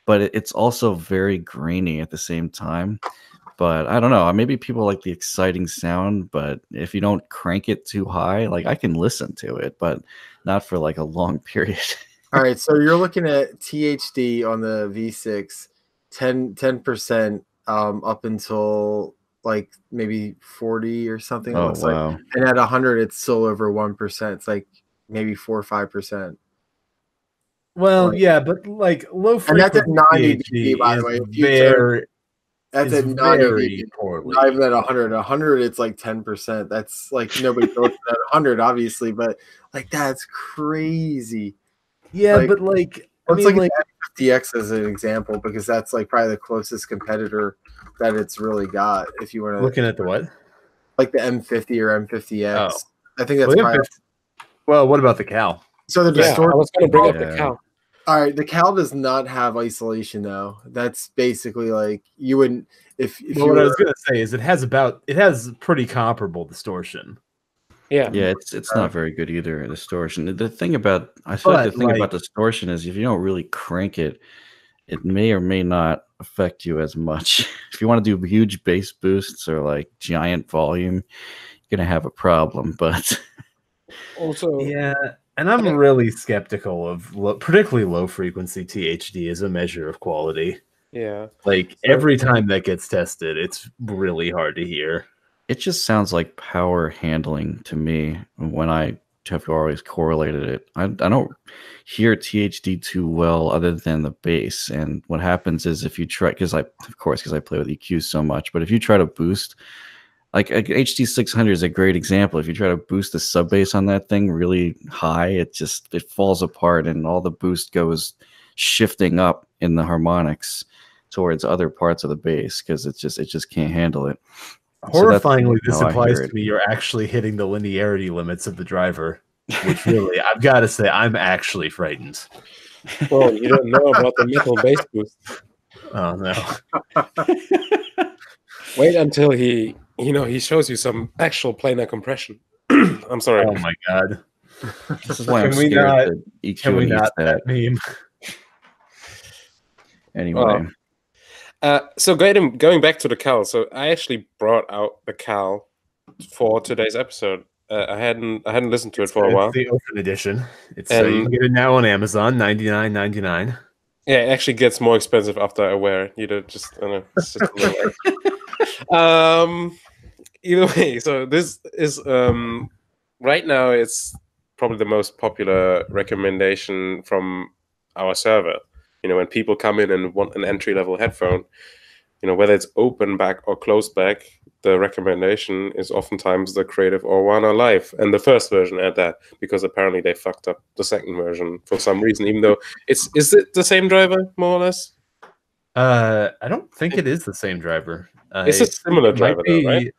but it, it's also very grainy at the same time but I don't know. Maybe people like the exciting sound, but if you don't crank it too high, like I can listen to it, but not for like a long period. All right, so you're looking at THD on the V6, 10 percent um, up until like maybe 40 or something. Oh wow! Like. And at 100, it's still over one percent. It's like maybe four or five percent. Well, like, yeah, but like low frequency. And that's at 90 dB, by the way. Very, That's at not even, poorly. not even at 100. 100, it's like 10%. That's like nobody goes at 100, obviously, but like that's crazy. Yeah, like, but like, I mean, like, like DX as an example because that's like probably the closest competitor that it's really got. If you were looking at the what, like the M50 or M50X, oh. I think that's well, probably. Well, what about the Cal? So the yeah, I was going to bring up the Cal. All right, the Cal does not have isolation though. That's basically like you wouldn't if. if well, what were, I was going to say is it has about it has pretty comparable distortion. Yeah, yeah, it's it's not very good either. Distortion. The thing about I feel like the thing like, about distortion is if you don't really crank it, it may or may not affect you as much. if you want to do huge bass boosts or like giant volume, you're gonna have a problem. But also, yeah, and I'm really skeptical of lo- particularly low frequency THD as a measure of quality. Yeah. Like every time that gets tested, it's really hard to hear. It just sounds like power handling to me when I have always correlated it. I, I don't hear THD too well other than the bass. And what happens is if you try, because I, of course, because I play with EQ so much, but if you try to boost like HD 600 is a great example. If you try to boost the sub bass on that thing really high, it just it falls apart and all the boost goes shifting up in the harmonics towards other parts of the bass because it's just it just can't handle it. Horrifyingly, so this implies to me you're actually hitting the linearity limits of the driver, which really I've got to say I'm actually frightened. Well, you don't know about the metal bass boost. Oh no. Wait until he you know, he shows you some actual planar compression. I'm sorry. Oh my god. This is why I'm scared not, that EQ can we not that meme. Anyway. uh, so going going back to the Cal, so I actually brought out the Cal for today's episode. Uh, I hadn't I hadn't listened to it for a while. the open edition. It's and, uh, you can get it now on Amazon, ninety nine ninety nine. Yeah, it actually gets more expensive after I wear it. You know, just I don't know. Um, either way, so this is um, right now it's probably the most popular recommendation from our server. You know, when people come in and want an entry level headphone, you know, whether it's open back or closed back, the recommendation is oftentimes the Creative Aurvana Live and the first version at that, because apparently they fucked up the second version for some reason, even though it's is it the same driver, more or less? Uh I don't think it is the same driver. Uh, it's a similar driver, be, though, right?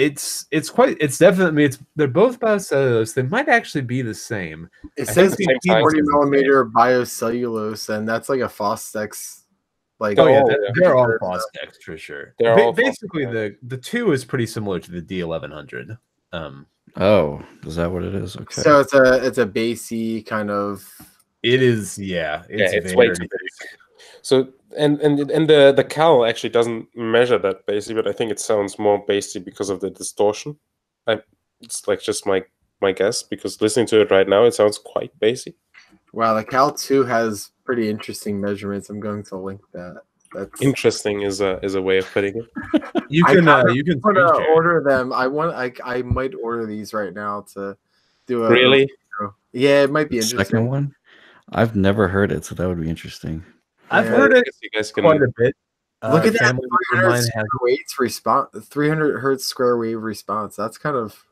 it's it's quite it's definitely it's they're both biocellulose. They might actually be the same. It I says 40 millimeter biocellulose, and that's like a Fostex. Like oh yeah, they're, they're all Fostex for sure. They're ba- all basically the the two is pretty similar to the D eleven hundred. Um. Oh, is that what it is? Okay. So it's a it's a bassy kind of. It is, yeah. It's, yeah, it's way too big. So and and and the the cal actually doesn't measure that bassy, but I think it sounds more bassy because of the distortion. I it's like just my my guess because listening to it right now, it sounds quite bassy. Wow, the cal two has pretty interesting measurements. I'm going to link that. That's interesting is a is a way of putting it. you can uh, you can order them. I want I I might order these right now to do a really. Yeah, it might be interesting. Second one, I've never heard it, so that would be interesting. I've yeah, heard it you guys can... quite a bit. Look uh, at that 300 square waves response, 300 hertz square wave response. That's kind of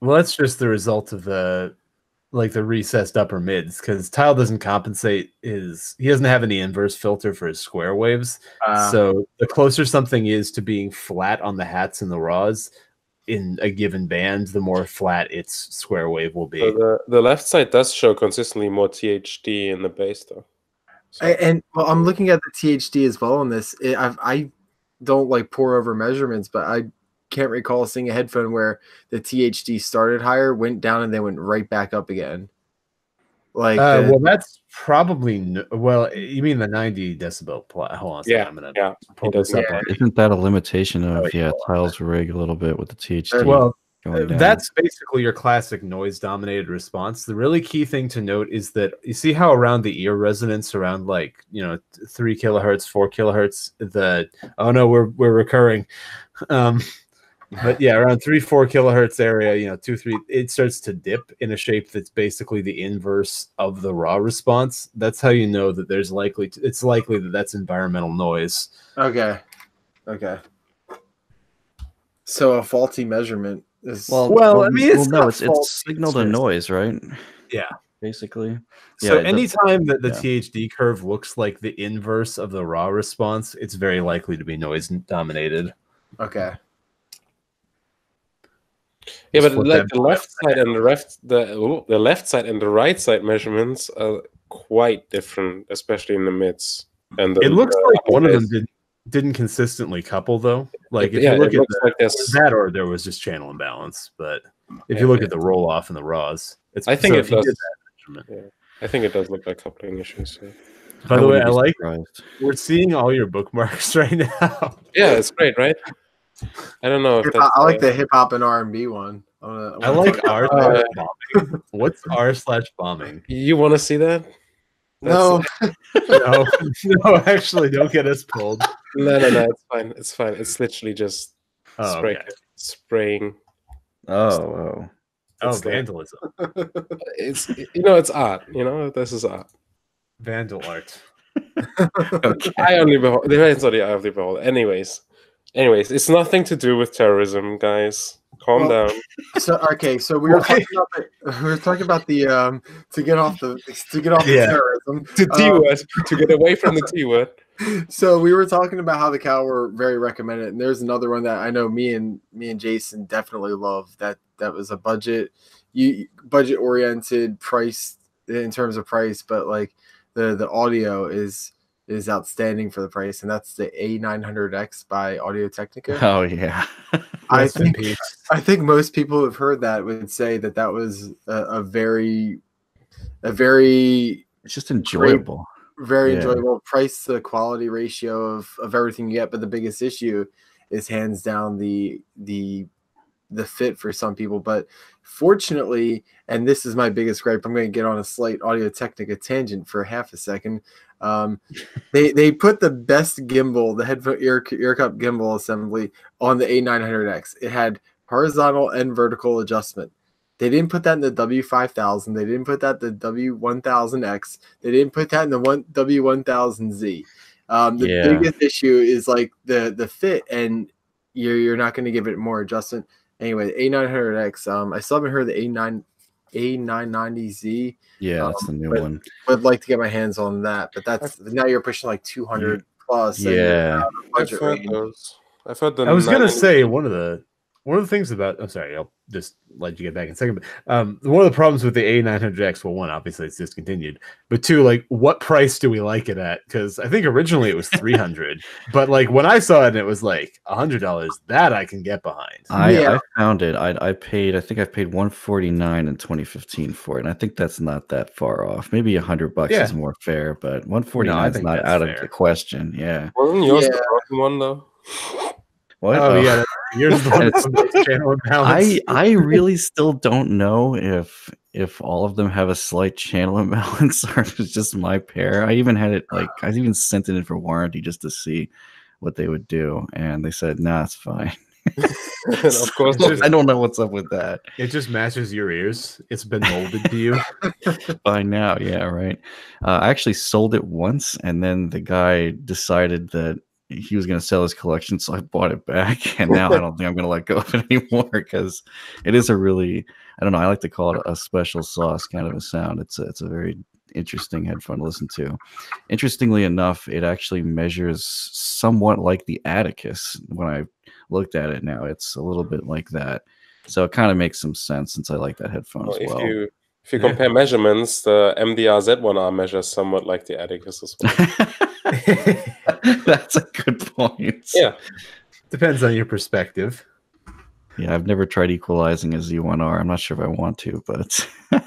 well, that's just the result of the like the recessed upper mids because Tyll doesn't compensate his he doesn't have any inverse filter for his square waves. Uh, so the closer something is to being flat on the hats and the raws in a given band, the more flat its square wave will be. So the, the left side does show consistently more THD in the bass though. So. And well, I'm looking at the THD as well on this. It, I, I don't like pore over measurements, but I can't recall seeing a headphone where the THD started higher, went down, and then went right back up again. Like, uh, the, well, that's probably no, well. You mean the 90 decibel? Pl- Hold on, yeah, I'm gonna yeah. pull this up. Yeah. Isn't that a limitation of oh, yeah, Tyll's rig a little bit with the THD? Well, that's basically your classic noise dominated response. The really key thing to note is that you see how around the ear resonance, around like you know three kilohertz, four kilohertz, the oh no, we're we're recurring. Um, but yeah, around three, four kilohertz area, you know, two, three, it starts to dip in a shape that's basically the inverse of the raw response. That's how you know that there's likely to, it's likely that that's environmental noise. Okay. Okay. So a faulty measurement is well. Well, I mean, it's well, no, it's, it's signal to noise, right? Yeah, basically. So yeah, anytime that the yeah. THD curve looks like the inverse of the raw response, it's very likely to be noise dominated. Okay. Yeah, but like the left side and the left the ooh, the left side and the right side measurements are quite different, especially in the mids. And the, it looks like one of them did, didn't consistently couple though. Like if yeah, you look at the, like that, or there was just channel imbalance. But if yeah, you look yeah. at the roll off and the raws, it's. I think so it does. Yeah, I think it does look like coupling issues. By the way, I like surprised. we're seeing all your bookmarks right now. yeah, it's great, right? I don't know. If I like the hip hop and R and B one. I, I, like R uh, bombing. What's R slash bombing? You want to see that? No, no, no. Actually, don't get us pulled. No, no, no. It's fine. It's fine. It's literally just oh, spray, okay. spraying. Oh, oh, oh, vandalism. it's you know, it's art. You know, this is art. Vandal art. okay. I only behold. Depends on the eye of the beholder. Anyways, anyways, it's nothing to do with terrorism, guys. Calm well, down. So okay, so we were talking about the, we were talking about the um to get off the to get off yeah. the terrorism. To T um, word to get away from the T word. So we were talking about how the CAL were very recommended, and there's another one that I know me and me and Jason definitely love. That that was a budget, you budget oriented price in terms of price, but like the the audio is is outstanding for the price, and that's the A900X by Audio Technica. Oh yeah, I think I think most people who've heard that would say that that was a, a very, a very it's just enjoyable, great, very yeah. enjoyable price to quality ratio of of everything you get. But the biggest issue is hands down the the the fit for some people. But fortunately, and this is my biggest gripe, I'm going to get on a slight Audio Technica tangent for half a second. Um, they they put the best gimbal, the headphone ear ear cup gimbal assembly on the A900X. It had horizontal and vertical adjustment. They didn't put that in the W5000. They didn't put that in the W1000X. They didn't put that in the one W1000Z. Um, the yeah. biggest issue is like the the fit, and you're you're not going to give it more adjustment. Anyway, A900X. Um, I still haven't heard the A9 a990Z. Yeah, that's um, the new one. I'd like to get my hands on that, but that's now you're pushing like 200 plus. Yeah, I've heard those. I've heard the. I was gonna say one of the one of the things about. I'm sorry, I'll just let you get back in a second. But um, one of the problems with the A900X, well, one obviously it's discontinued, but two, like what price do we like it at? Because I think originally it was 300, but like when I saw it, and it was like a hundred dollars. That I can get behind. I, yeah. I found it. I, I paid. I think I paid 149 in 2015 for it, and I think that's not that far off. Maybe a hundred bucks yeah. is more fair, but 149 no, is not out fair. of the question. Yeah. Wasn't yours yeah. the one though? What? Oh, yeah, yours I I really still don't know if if all of them have a slight channel imbalance or if it's just my pair. I even had it like I even sent it in for warranty just to see what they would do, and they said, "Nah, it's fine." of course, just, I don't know what's up with that. It just matches your ears. It's been molded to you by now. Yeah, right. Uh, I actually sold it once, and then the guy decided that he was going to sell his collection, so I bought it back. And now I don't think I'm going to let go of it anymore because it is a really, I don't know, I like to call it a special sauce kind of a sound. It's a, it's a very interesting headphone to listen to. Interestingly enough, it actually measures somewhat like the Atticus. When I looked at it now, it's a little bit like that. So it kind of makes some sense since I like that headphone well, as well. If you, if you compare measurements, the MDR Z1R measures somewhat like the Atticus as well. That's a good point. Yeah. Depends on your perspective. Yeah, I've never tried equalizing a Z1R. I'm not sure if I want to, but I,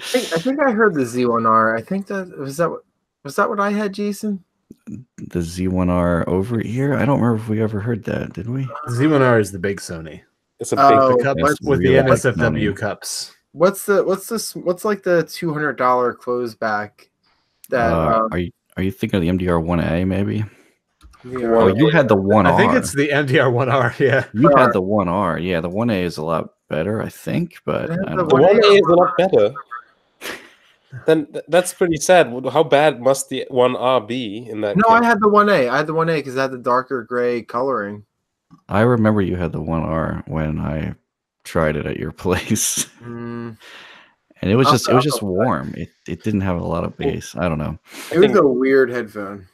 think, I think I heard the Z1R. I think that was that was that what I had, Jason? The Z1R over here. I don't remember if we ever heard that. Did we? Z1R is the big Sony. It's a big oh, cup with the NSFW cups. What's the what's this? What's like the two hundred dollar close back? That uh, um, are you are you thinking of the MDR one A maybe? Yeah. Oh, you had the one R. I think it's the MDR one R. Yeah, you had the one R. Yeah, the one A is a lot better, I think. But I the one A is a lot better. Then that's pretty sad. How bad must the one R be in that? No, case? I had the one A. I had the one A because it had the darker gray coloring. I remember you had the one R when I tried it at your place. Mm. And it was just it was just warm. It it didn't have a lot of bass. I don't know. It was a weird headphone.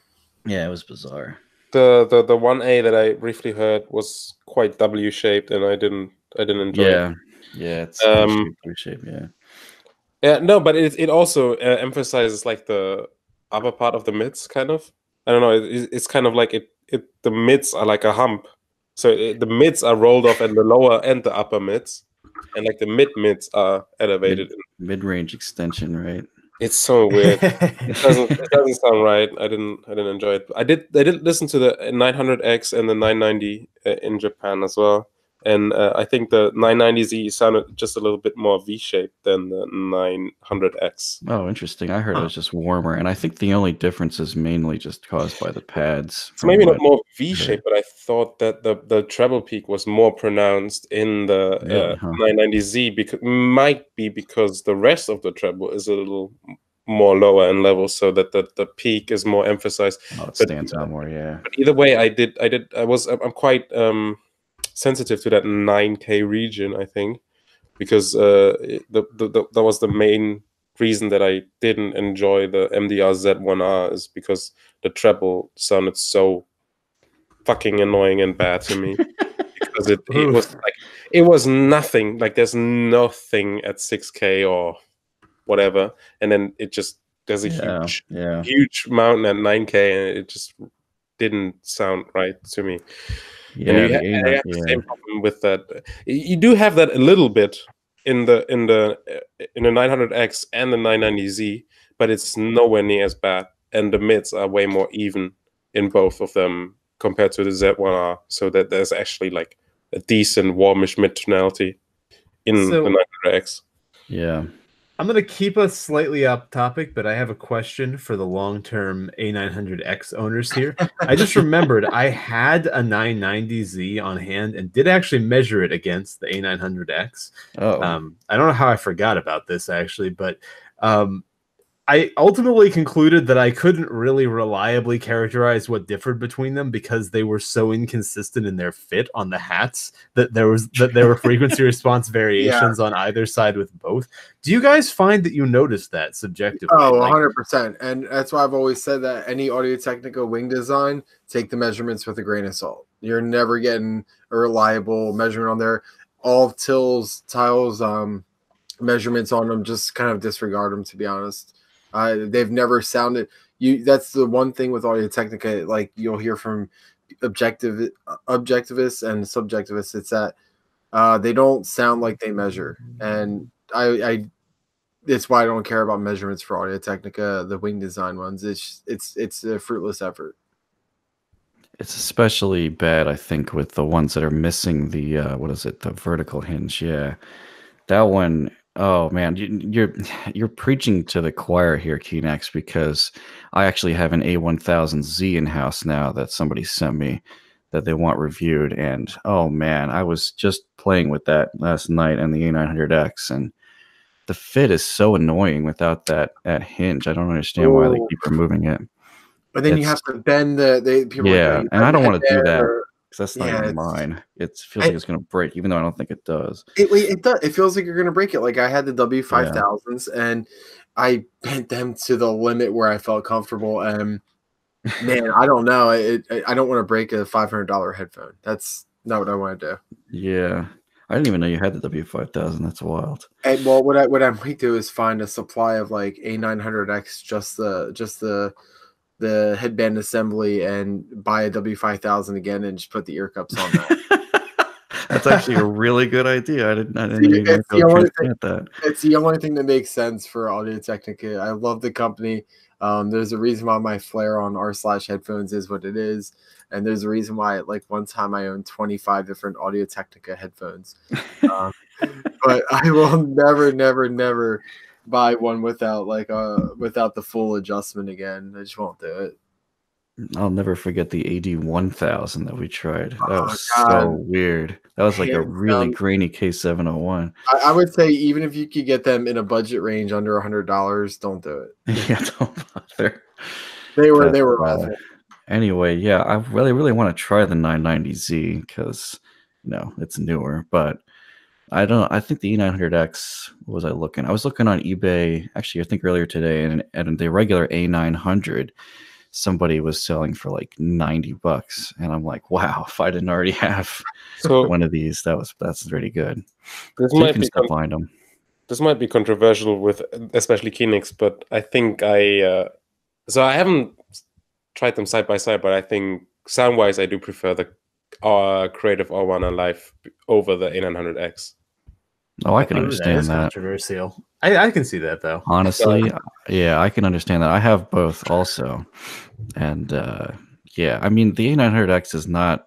Yeah, it was bizarre. The the the one A that I briefly heard was quite W shaped, and I didn't I didn't enjoy. Yeah, it. yeah, it's um, W shaped. Yeah, yeah. No, but it it also uh, emphasizes like the upper part of the mids, kind of. I don't know. It, it's kind of like it it the mids are like a hump, so it, the mids are rolled off, and the lower and the upper mids, and like the mid mids are elevated. Mid range extension, right? It's so weird. it doesn't it doesn't sound right. I didn't I didn't enjoy it. I did I did listen to the 900X and the 990 uh, in Japan as well and uh, I think the 990Z sounded just a little bit more V-shaped than the 900X. Oh, interesting. I heard it was just warmer, and I think the only difference is mainly just caused by the pads. It's maybe not more V-shaped, but I thought that the the treble peak was more pronounced in the yeah, uh, huh. 990Z because might be because the rest of the treble is a little more lower in level so that the, the peak is more emphasized. Oh, it stands out more, yeah. But either way, I did I did I was I'm quite um sensitive to that 9k region i think because uh, the, the, the, that was the main reason that i didn't enjoy the mdr z1r is because the treble sounded so fucking annoying and bad to me. Because it, it was like it was nothing like there's nothing at 6k or whatever. And then it just there's a yeah, huge yeah. huge mountain at 9k and it just didn't sound right to me yeah, and you have, yeah, have the same problem with that. You do have that a little bit in the in the eh, in the 900X and the 990Z, but it's nowhere near as bad. And the mids are way more even in both of them compared to the Z1R, so that there's actually like a decent warmish mid tonality in so, the 900X. Yeah. I'm going to keep us slightly up topic, but I have a question for the long term A900X owners here. I just remembered I had a 990Z on hand and did actually measure it against the A900X. Oh. Um, I don't know how I forgot about this actually, but um, I ultimately concluded that I couldn't really reliably characterize what differed between them because they were so inconsistent in their fit on the hats that there was that there were frequency response variations yeah. on either side with both. Do you guys find that you notice that subjectively? Oh, 100%. And that's why I've always said that any Audio Technica wing design, take the measurements with a grain of salt. You're never getting a reliable measurement on there. All Tyll's, Tyll's, um, measurements on them, just kind of disregard them, to be honest uh, they've never sounded you. That's the one thing with Audio Technica. Like you'll hear from objective objectivists and subjectivists. It's that uh, they don't sound like they measure, and I, I it's why I don't care about measurements for Audio Technica, the wing design ones. It's it's it's a fruitless effort. It's especially bad, I think, with the ones that are missing the uh, what is it, the vertical hinge. Yeah, that one Oh man, you, you're you're preaching to the choir here, Keanex, because I actually have an A1000Z in house now that somebody sent me that they want reviewed, and oh man, I was just playing with that last night and the A900X, and the fit is so annoying without that that hinge. I don't understand why they keep removing it. But then it's, you have to bend the. They, yeah, and I don't want to do that. Or, because that's not yeah, even mine. It feels I, like it's gonna break, even though I don't think it does. It, it does. It feels like you're gonna break it. Like I had the W five thousands, and I bent them to the limit where I felt comfortable. And man, I don't know. It, I don't want to break a five hundred dollar headphone. That's not what I want to do. Yeah, I didn't even know you had the W five thousand. That's wild. And well, what I what I might do is find a supply of like a nine hundred X, just the just the the headband assembly and buy a W5000 again and just put the ear cups on that. That's actually a really good idea. I didn't, I didn't See, it's, the only thing, that. it's the only thing that makes sense for Audio Technica. I love the company. Um, there's a reason why my flair on r slash headphones is what it is. And there's a reason why, like, one time I owned 25 different Audio Technica headphones. Um, but I will never, never, never buy one without like uh without the full adjustment again. I just won't do it. I'll never forget the AD one thousand that we tried. That oh, was God. so weird. That was like a really um, grainy K seven hundred one. I would say even if you could get them in a budget range under a hundred dollars, don't do it. yeah, don't bother. They were That's they were awful. Anyway, yeah, I really really want to try the 990Z because you know it's newer, but I don't. I think the A900X was I looking? I was looking on eBay actually. I think earlier today, and and the regular A900 somebody was selling for like 90 bucks and i'm like wow if i didn't already have so one of these that was that's pretty good this so might be con- find them this might be controversial with especially Keanex, but i think i uh, so i haven't tried them side by side but i think sound wise i do prefer the uh, creative Aurvana live over the a900x Oh, I can I understand that. that. Controversial. I, I can see that though. Honestly, yeah, I can understand that. I have both also, and uh, yeah, I mean the A900X is not.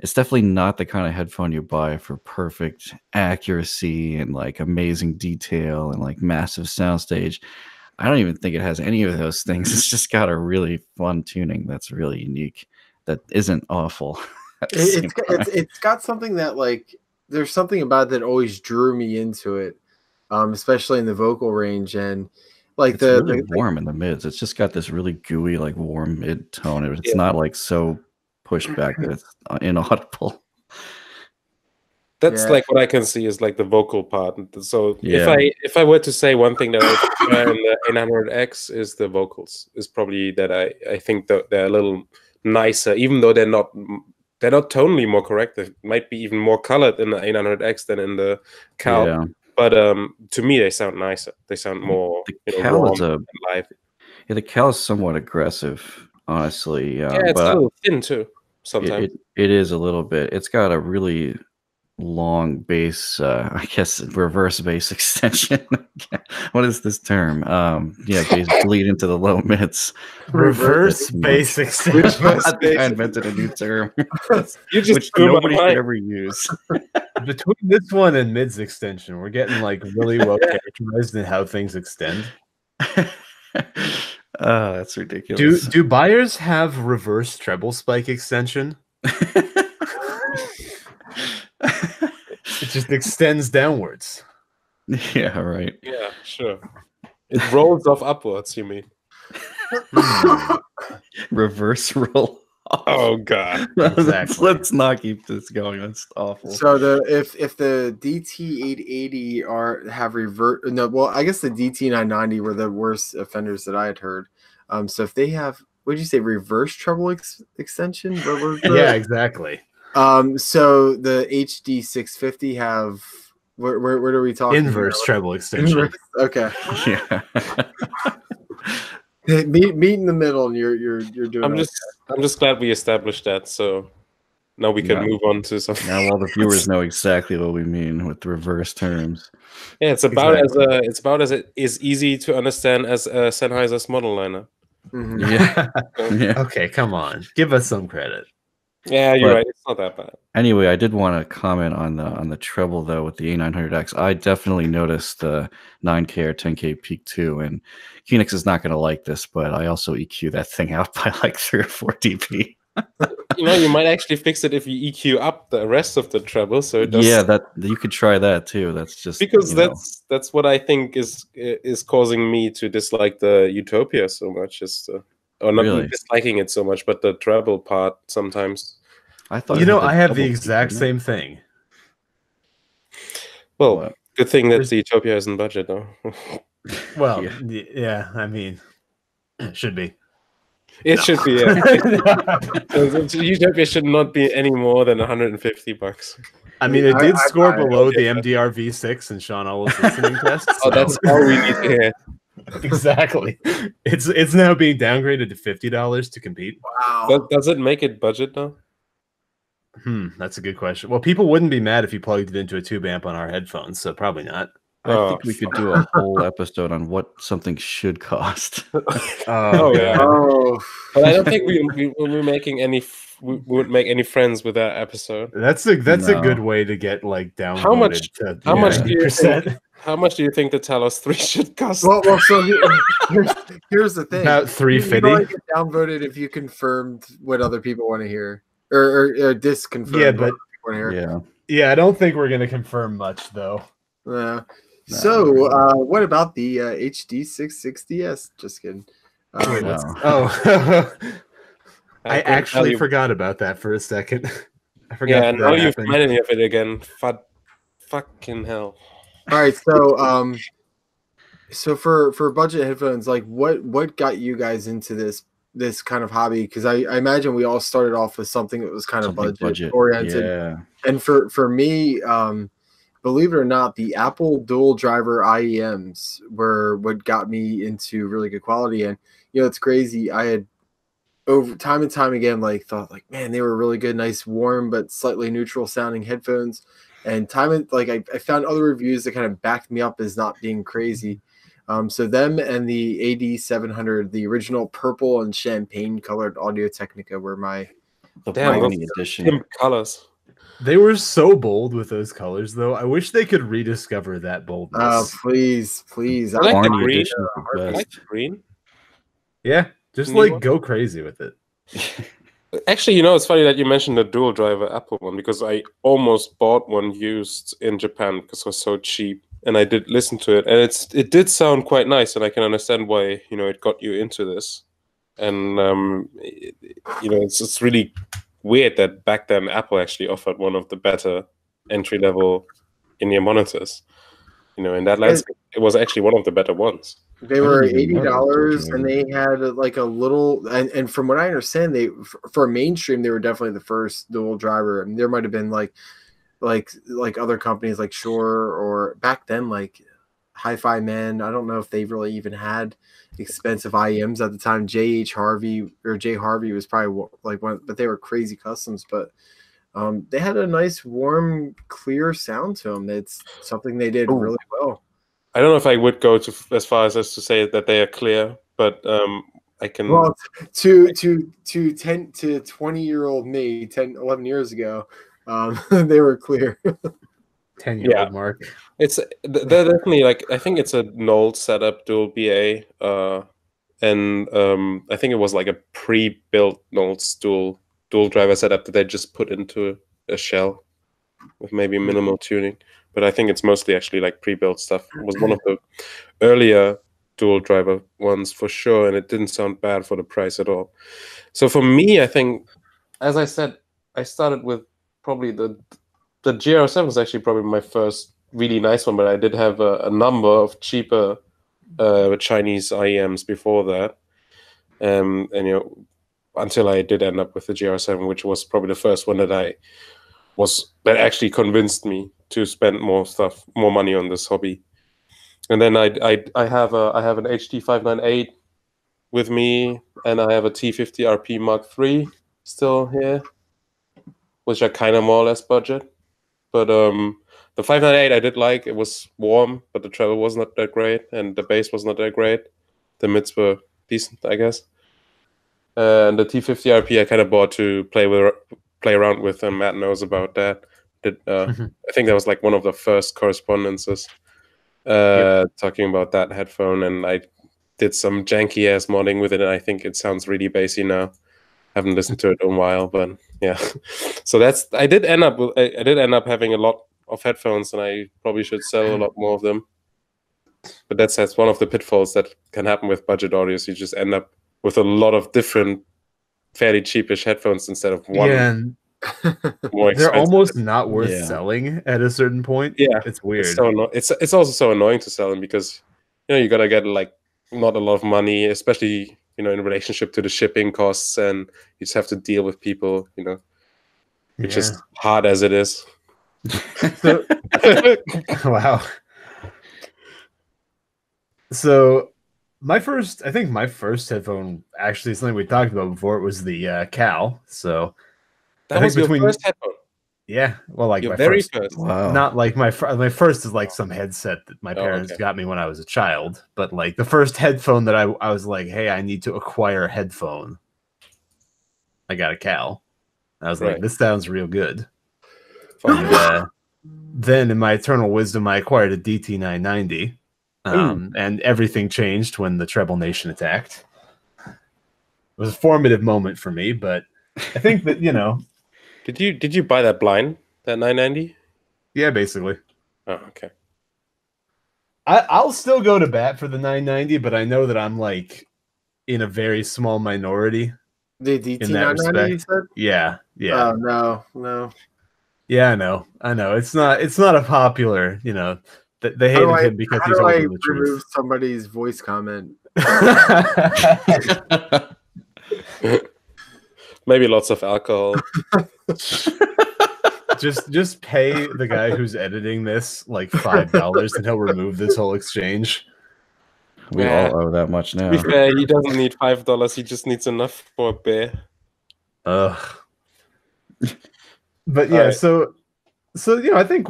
It's definitely not the kind of headphone you buy for perfect accuracy and like amazing detail and like massive soundstage. I don't even think it has any of those things. It's just got a really fun tuning that's really unique. That isn't awful. It, it's, it's, it's got something that like there's something about that always drew me into it, um, especially in the vocal range and like it's the, really the warm in the mids. It's just got this really gooey, like warm mid tone. It's yeah. not like so pushed back that it's uh, inaudible. That's yeah. like what I can see is like the vocal part. So yeah. if I if I were to say one thing that I prefer in the 800X is the vocals. Is probably that I I think that they're a little nicer, even though they're not they're not tonally more correct. They might be even more colored in the A900X than in the Cal. Yeah. But um, to me, they sound nicer. They sound more the you know, Cal is a, live. Yeah, the Cal is somewhat aggressive, honestly. Uh, yeah, it's a little thin too. Sometimes it, it, it is a little bit. It's got a really long bass uh i guess reverse bass extension. What is this term? Um yeah bass bleed into the low mids. Reverse bass extension i invented a new term you just which nobody should ever use. Between this one and mids extension we're getting like really well characterized in how things extend. Oh that's ridiculous. do do Beyers have reverse treble spike extension it just extends downwards. Yeah, right. Yeah, sure. It rolls off upwards, you mean? Reverse roll. Oh god. Exactly. let's, not keep this going. That's awful. So the if if the DT eight eighty are have revert no well I guess the DT nine ninety were the worst offenders that I had heard. Um so if they have what did you say reverse treble ex- extension? yeah, exactly. Um, so the HD 650 have where where, where are we talking? Inverse about? treble extension. Inverse? Okay. Yeah. meet meet in the middle, and you're you're you're doing. I'm just I'm just glad we established that. So now we can move on to something. Now all the viewers know exactly what we mean with reverse terms. Yeah, it's about exactly. as uh, it's about as it is easy to understand as a Sennheiser's model liner. Mm-hmm. Yeah. yeah. Okay, come on, give us some credit. Yeah, you're but right. It's not that bad. Anyway, I did want to comment on the on the treble though with the A900X. I definitely noticed the 9K or 10K peak too, and Keanex is not going to like this, but I also EQ that thing out by like three or four dB. you know, you might actually fix it if you EQ up the rest of the treble. So yeah, that you could try that too. That's just because that's know. that's what I think is is causing me to dislike the Utopia so much. Is the or not really? disliking it so much, but the treble part sometimes. I thought you know I have the exact same thing. Well, what? good thing that the Utopia is in budget, though. well, yeah. yeah, I mean, it should be. It no. should be. Yeah. Utopia should not be any more than 150 bucks. I mean, it did I, score I, below I, the MDR V6 and Sean Olive's listening test. So. Oh, that's all we need to hear. exactly. It's it's now being downgraded to fifty dollars to compete. Wow. Does, does it make it budget though? Hmm, that's a good question. Well, people wouldn't be mad if you plugged it into a tube amp on our headphones, so probably not. I oh, think we could do a whole episode on what something should cost. oh, oh yeah. Oh. But I don't think we, we we're making any we wouldn't make any friends with that episode. That's a that's no. a good way to get like down. How much? To, how yeah, much do you think, How much do you think the Talos 3 should cost? Well, well so here's, here's the thing. About three fifty. You fifty. only get downvoted if you confirmed what other people want to hear, or, or, or disconfirmed. Yeah, but- other people want to hear. Yeah. Yeah, I don't think we're gonna confirm much though. Uh, No. so, uh, what about the uh, HD 660s? Just kidding. Um, Wait, no. Oh, I couldn't tell actually you- forgot about that for a second. I forgot. Yeah, and now you happened. find any of it again. Fuck, fucking hell. All right, so um, so for for budget headphones, like what what got you guys into this this kind of hobby? Because I, I imagine we all started off with something that was kind of Something budget, oriented. Yeah. and for for me um believe it or not the apple dual driver iems were what got me into really good quality and you know it's crazy i had over time and time again like thought like man they were really good nice warm but slightly neutral sounding headphones and time and like I, I found other reviews that kind of backed me up as not being crazy um, so them and the AD700, the original purple and champagne colored Audio Technica, were my The Damn, brownie edition. Pimp colors. They were so bold with those colors, though. I wish they could rediscover that boldness. Oh, please, please. I like the Barney green. edition is the I like the green. yeah, just New like go crazy with it. Actually, you know, it's funny that you mentioned the dual driver Apple one because I almost bought one used in Japan because it was so cheap, and I did listen to it, and it's it did sound quite nice, and I can understand why you know it got you into this, and um, it- you know, it's it's really weird that back then Apple actually offered one of the better entry level in-ear monitors. You know, in that landscape, it was actually one of the better ones. They were eighty even know they were dollars, and they had like a little. And, and from what I understand, they for mainstream, they were definitely the first dual driver. I mean, there might have been like, like like other companies like Shure or back then like Hi-Fi Man. I don't know if they really even had expensive IEMs at the time. J.H. Harvey or J. Harvey was probably like one, but they were crazy customs. But um, they had a nice, warm, clear sound to them. It's something they did Ooh. really well. I don't know if I would go to as far as, as to say that they are clear, but um, I can. Well, to to to 10 to 20 year old me 10 11 years ago um they were clear Ten year Yeah. old mark. It's they're definitely like I think it's a Knowles setup dual BA, uh, and um, I think it was like a pre-built Knowles dual dual driver setup that they just put into a shell with maybe minimal tuning. But I think it's mostly actually like pre-built stuff. It was one of the earlier dual driver ones for sure, and it didn't sound bad for the price at all. So for me, I think, as I said, I started with probably the the GR7 was actually probably my first really nice one, but I did have a, a number of cheaper uh, Chinese IEMs before that. Um, and you know, until I did end up with the GR7, which was probably the first one that I was that actually convinced me to spend more stuff, more money on this hobby. And then I I, I have a I have an HD 598 with me, and I have a T50 RP Mark III still here, which are kind of more or less budget. But um, the 598 I did like. It was warm, but the treble was not that great, and the bass was not that great. The mids were decent, I guess. And the T50 RP I kind of bought to play with, play around with, and Matt knows about that. Did uh, Mhm. I think that was like one of the first correspondences uh, talking about that headphone, and I did some janky ass modding with it, and I think it sounds really bassy now. Haven't listened to it in a while, but yeah. so that's I did end up I, I did end up having a lot of headphones, and I probably should sell a lot more of them. But that's that's one of the pitfalls that can happen with budget audios. You just end up with a lot of different, fairly cheapish headphones instead of one yeah, and they're almost not worth Yeah. selling at a certain point. Yeah, It's weird. It's so anno- it's it's also so annoying to sell them because you know you gotta get like not a lot of money, especially you know in relationship to the shipping costs, and you just have to deal with people, you know, which is hard as it is. So- wow. So my first, I think my first headphone actually something we talked about before. It was the uh, Cal. So I that think was your between- first headphone. yeah, well, like Your my very first, first. Wow. not like my fir- my first is like some headset that my Oh, parents okay. got me when I was a child. But like the first headphone that I I was like, hey, I need to acquire a headphone. I got a Cal. I was like, this sounds real good. And, uh, then in my eternal wisdom, I acquired a DT990. Um, mm. and everything changed when the Treble Nation attacked. It was a formative moment for me, but I think that, you know. Did you did you buy that blind, that 990? Yeah, basically. Oh, okay. I, I'll still go to bat for the 990, but I know that I'm like in a very small minority. The DT in that respect. Yeah, yeah. Oh no, no. Yeah, I know, I know. It's not, it's not a popular. You know, they, they hated I, him because he's older than the truth. somebody's voice comment. Maybe lots of alcohol. just just pay the guy who's editing this like five dollars and he'll remove this whole exchange. We yeah. all owe that much now. To be fair, he doesn't need five dollars. He just needs enough for a beer. Ugh. But yeah, right. so so you know, I think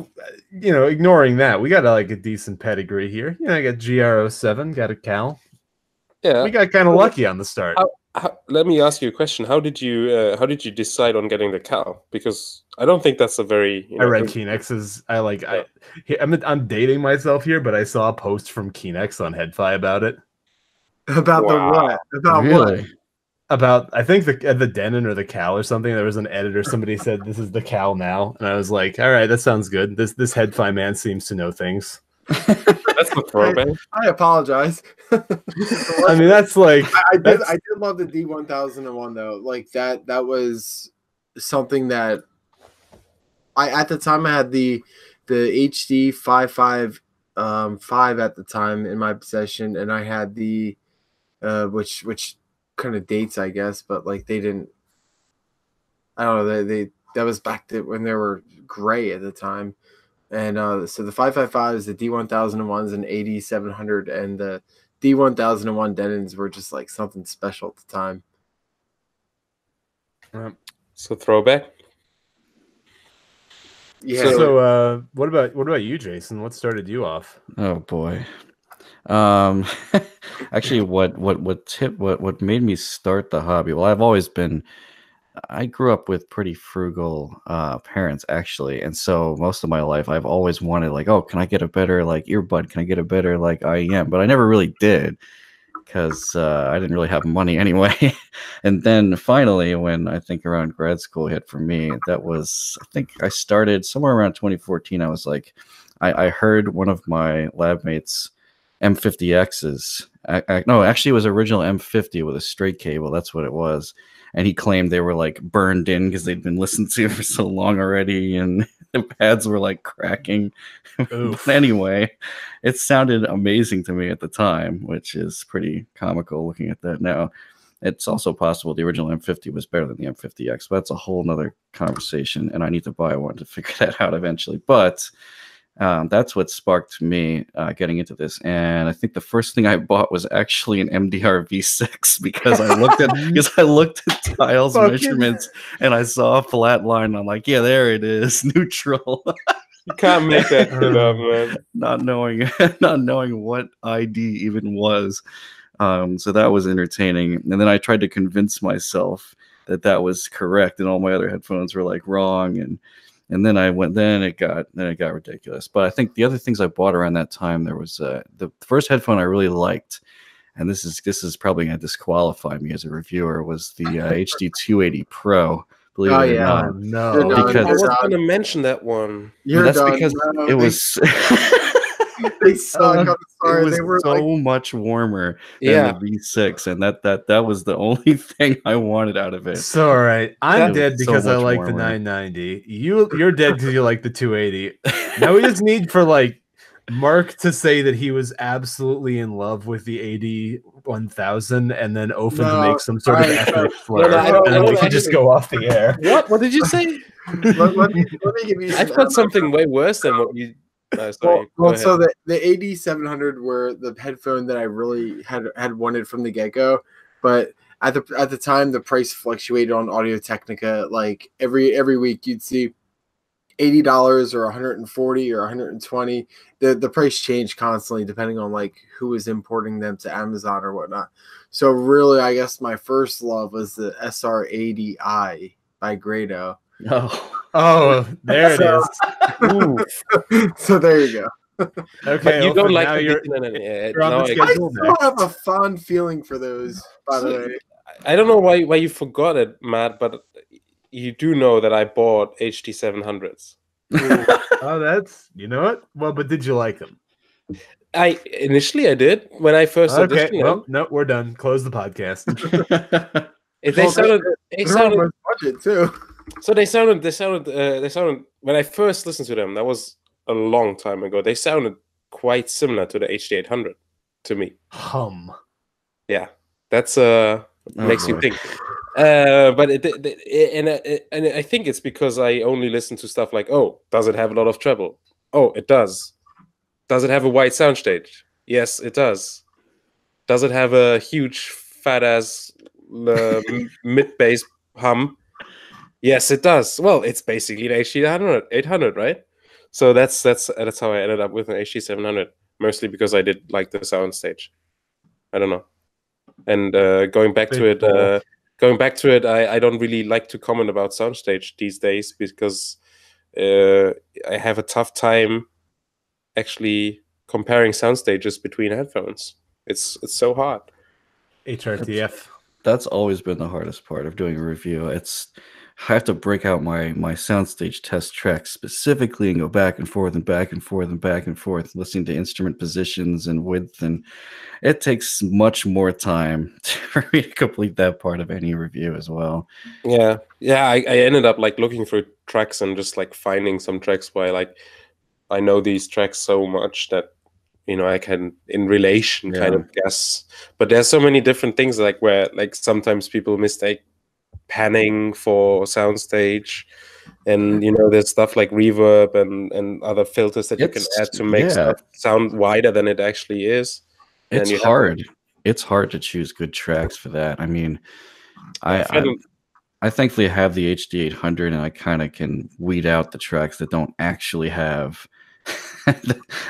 you know, ignoring that, we got like a decent pedigree here. You know, I got GR07, got a Cal. Yeah, we got kind of lucky on the start. How, how, let me ask you a question. How did you uh, how did you decide on getting the Cal? Because I don't think that's a very. You know, I read Keanex's. I like. Yeah. I I'm I'm dating myself here, but I saw a post from Keenex on HeadFi about it. About wow. the what? About really? what? About I think the uh, the Denon or the Cal or something. There was an editor. Somebody said this is the Cal now, and I was like, all right, that sounds good. This this HeadFi man seems to know things. That's the throwback. I, I apologize. I mean, that's like I, I did. I did love the D one thousand and one though. Like that. That was something that I at the time I had the the HD five five um five at the time in my possession, and I had the uh which which kind of dates I guess, but like they didn't. I don't know. They, they that was back to when they were gray at the time. And uh, so the 555s, the D1001s, and AD700, and the D1001 Denons were just like something special at the time. so throwback. Yeah. So, so uh, what about what about you, Jason? What started you off? Oh boy. Um, actually, what what what tip what what made me start the hobby? Well, I've always been I grew up with pretty frugal uh, parents actually, and so most of my life I've always wanted like, oh, can I get a better like earbud? Can I get a better like IEM? But I never really did because uh, I didn't really have money anyway. and then finally, when I think around grad school hit for me, that was I think I started somewhere around 2014. I was like, I, I heard one of my lab mates M50Xs. I, I, no, actually, it was original M50 with a straight cable. That's what it was and he claimed they were like burned in because they'd been listened to for so long already and the pads were like cracking. But anyway it sounded amazing to me at the time which is pretty comical looking at that. Now it's also possible the original m50 was better than the m50x but that's a whole nother conversation and i need to buy one to figure that out eventually. But um, that's what sparked me uh, getting into this. And I think the first thing I bought was actually an MDR V6 because I looked at because I looked at Tyll's measurements and I saw a flat line. I'm like, yeah, there it is, neutral. you can't make that shit up, man. Not knowing, not knowing what ID even was. Um, so that was entertaining. And then I tried to convince myself that that was correct, and all my other headphones were like wrong and and then I went. Then it got then it got ridiculous. But I think the other things I bought around that time there was uh, the first headphone I really liked, and this is this is probably going to disqualify me as a reviewer was the uh, HD 280 Pro. Believe oh, it or yeah. not, no, because I was going to mention that one. You're that's done. because no, it was. they suck. I'm uh, sorry. It was they were so like... much warmer than yeah. the V6, and that that that was the only thing I wanted out of it. So all right, I'm that dead because so I like warmer. the 990. You you're dead because you like the 280. now we just need for like Mark to say that he was absolutely in love with the AD 1000 and then Ofen no, to make some sort of epic flirt. No, and then we can just go off the air. What? What did you say? let, let, me, let me give you I've got something way worse than what you well, well so the the AD seven hundred were the headphone that I really had had wanted from the get go, but at the at the time the price fluctuated on Audio Technica. Like every every week you'd see eighty dollars or one hundred and forty or one hundred and twenty. The the price changed constantly depending on like who was importing them to Amazon or whatnot. So really, I guess my first love was the SR80i by Grado. Oh Oh, there it is. so there you go. Okay, But you don't like now the you're, no, no, no, you're on now the I- I schedule still have a fond feeling for those, by the way. I don't know why why you forgot it, Matt, but you do know that I bought HD seven hundreds. Oh, that's you know what? Well, but did you like them? I initially I did when I first Okay, auditioned well, them. no, we're done. Close the podcast. It- They Well, sounded they They're sounded budget too. So they sounded they sounded uh, they sounded when I first listened to them that was a long time ago. They sounded quite similar to the HD eight hundred to me. Hum. Yeah, that's uh Oh, makes you think. Uh, but it, it, it- and uh, and I think it's because I only listen to stuff like, oh, does it have a lot of treble? Oh, it does. Does it have a wide soundstage? Yes, it does. Does it have a huge fat ass uh, mid bass hum? Yes, it does. Well, it's basically an HD 800, 800, right? So that's that's that's how I ended up with an HD 700, mostly because I did like the soundstage. I don't know. And uh, going back to it, uh, going back to it, I, I don't really like to comment about soundstage these days because uh, I have a tough time actually comparing sound stages between headphones. It's it's so hard. HRTF. That's always been the hardest part of doing a review. It's I have to break out my my soundstage test tracks specifically and go back and forth and back and forth and back and forth, listening to instrument positions and width, and it takes much more time for me to complete that part of any review as well. Yeah, yeah. I, I ended up like looking through tracks and just like finding some tracks where like I know these tracks so much that you know I can in relation kind of guess. But there's so many different things like where like sometimes people mistake panning for soundstage. And you know, there's stuff like reverb and, and other filters that you can add to make yeah. stuff sound wider than it actually is. It's you have- hard. It's hard to choose good tracks for that. I mean, I I I, I thankfully have the HD 800 and I kind of can weed out the tracks that don't actually have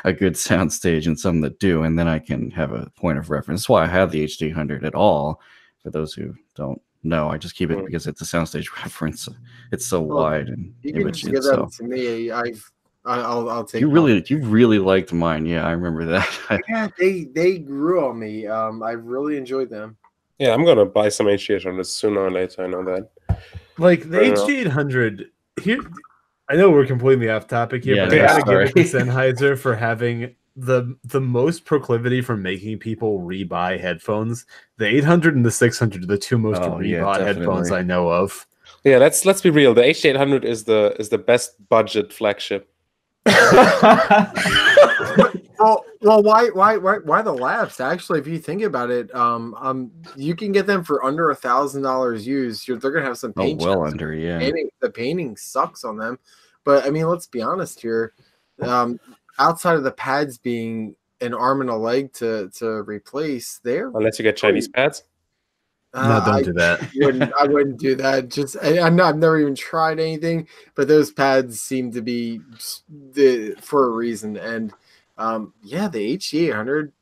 a good soundstage and some that do, and then I can have a point of reference. That's why I have the HD 800 at all. For those who don't know, I just keep it Mm. because it's a soundstage reference. It's so Well, wide and You can just imaging. give that to me. I've I- I'll I'll take you that. really, you really liked mine. Yeah, I remember that. yeah they they grew on me. Um, I really enjoyed them. Yeah, I'm gonna buy some HD800 sooner or later. I know that. Like the Fair enough. HD 800 here. I know we're completely off topic here, Yeah, but I gotta give it to sorry. Sennheiser for having the the most proclivity for making people rebuy headphones. The 800 and the 600 are the two most Oh, yeah, headphones. I know of. Yeah, let's let's be real. The HD800 is the is the best budget flagship. Well, well, why, why, why, why the lapse? Actually, if you think about it, um, um, you can get them for under a thousand dollars used. You're, they're gonna have some paint. oh, paint. well jobs. under, yeah. Painting, the painting sucks on them, but I mean, let's be honest here. Um, outside of the pads being an arm and a leg to to replace, they're Unless you get Chinese pads. no, uh, don't I do that. wouldn't I wouldn't do that. Just I, I'm not, I've never even tried anything, but those pads seem to be the for a reason. And um, yeah, the HD 800.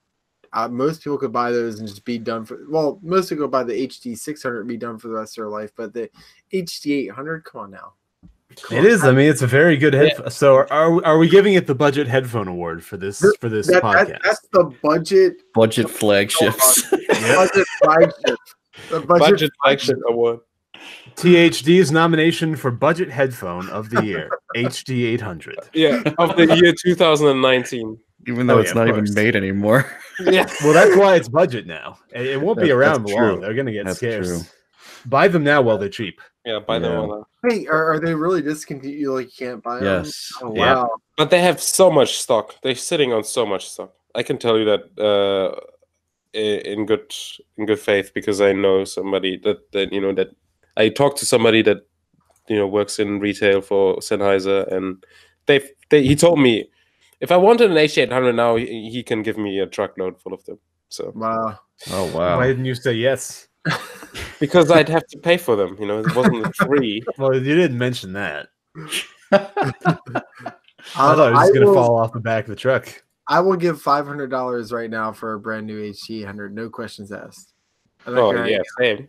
Uh, most people could buy those and just be done for. Well, most people could buy the HD 600 and be done for the rest of their life. But the HD 800, come on now. Come It on. is. I mean, it's a very good headphone. So, are are we giving it the budget headphone award for this for this That, that, podcast? that's the budget. Budget flagships. Budget flagship. The budget, Budget flagship award. THD's nomination for budget headphone of the year, HD 800. Yeah, of the year 2019. even though Oh, it's yeah, not even made anymore. Yeah. Well, that's why it's budget now. It, it won't be around long. true. They're gonna get That's scarce. true. Buy them now while they're cheap. Yeah, by the Yeah. way. Hey, are, are they really discontinued? You like can't buy them? Yes. Oh, Yeah. wow. But they have so much stock. They're sitting on so much stock. I can tell you that uh, in good in good faith because I know somebody that that you know that I talked to somebody that you know works in retail for Sennheiser, and they they he told me if I wanted an H800 now, he, he can give me a truckload full of them. So Wow. Oh wow. Why didn't you say yes? Because I'd have to pay for them, you know, it wasn't free. Well, you didn't mention that. I Um, thought it was gonna fall off the back of the truck. I will give five hundred dollars right now for a brand new HD hundred, no questions asked. Oh gonna- yeah, same.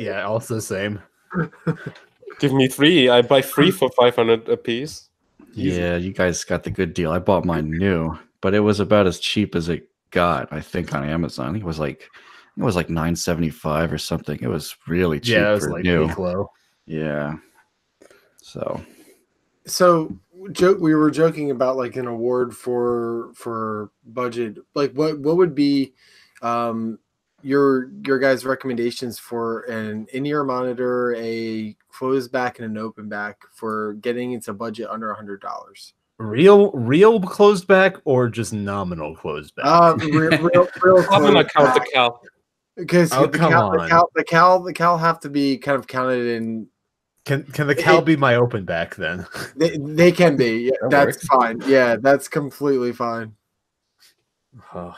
yeah, also same. Give me three. I buy three for 500 a piece. Yeah, you guys got the good deal. I bought mine new, but it was about as cheap as it got, I think, on Amazon. I think it was like it was like 975 or something. It was really cheap yeah, it was like new. low. Yeah. So So joke we were joking about like an award for for budget. Like what what would be um your your guys' recommendations for an in-ear monitor, a closed back, and an open back for getting into budget under a hundred dollars? Real, real closed back or just nominal closed back? Uh, real, real, real I'm gonna closed count the back. Cal. because Oh, the, come cal, the on. cal the cal the cal have to be kind of counted in. Can can the cal be my open back then? They, they can be. Yeah, That that's works. fine. Yeah, that's completely fine. Oh.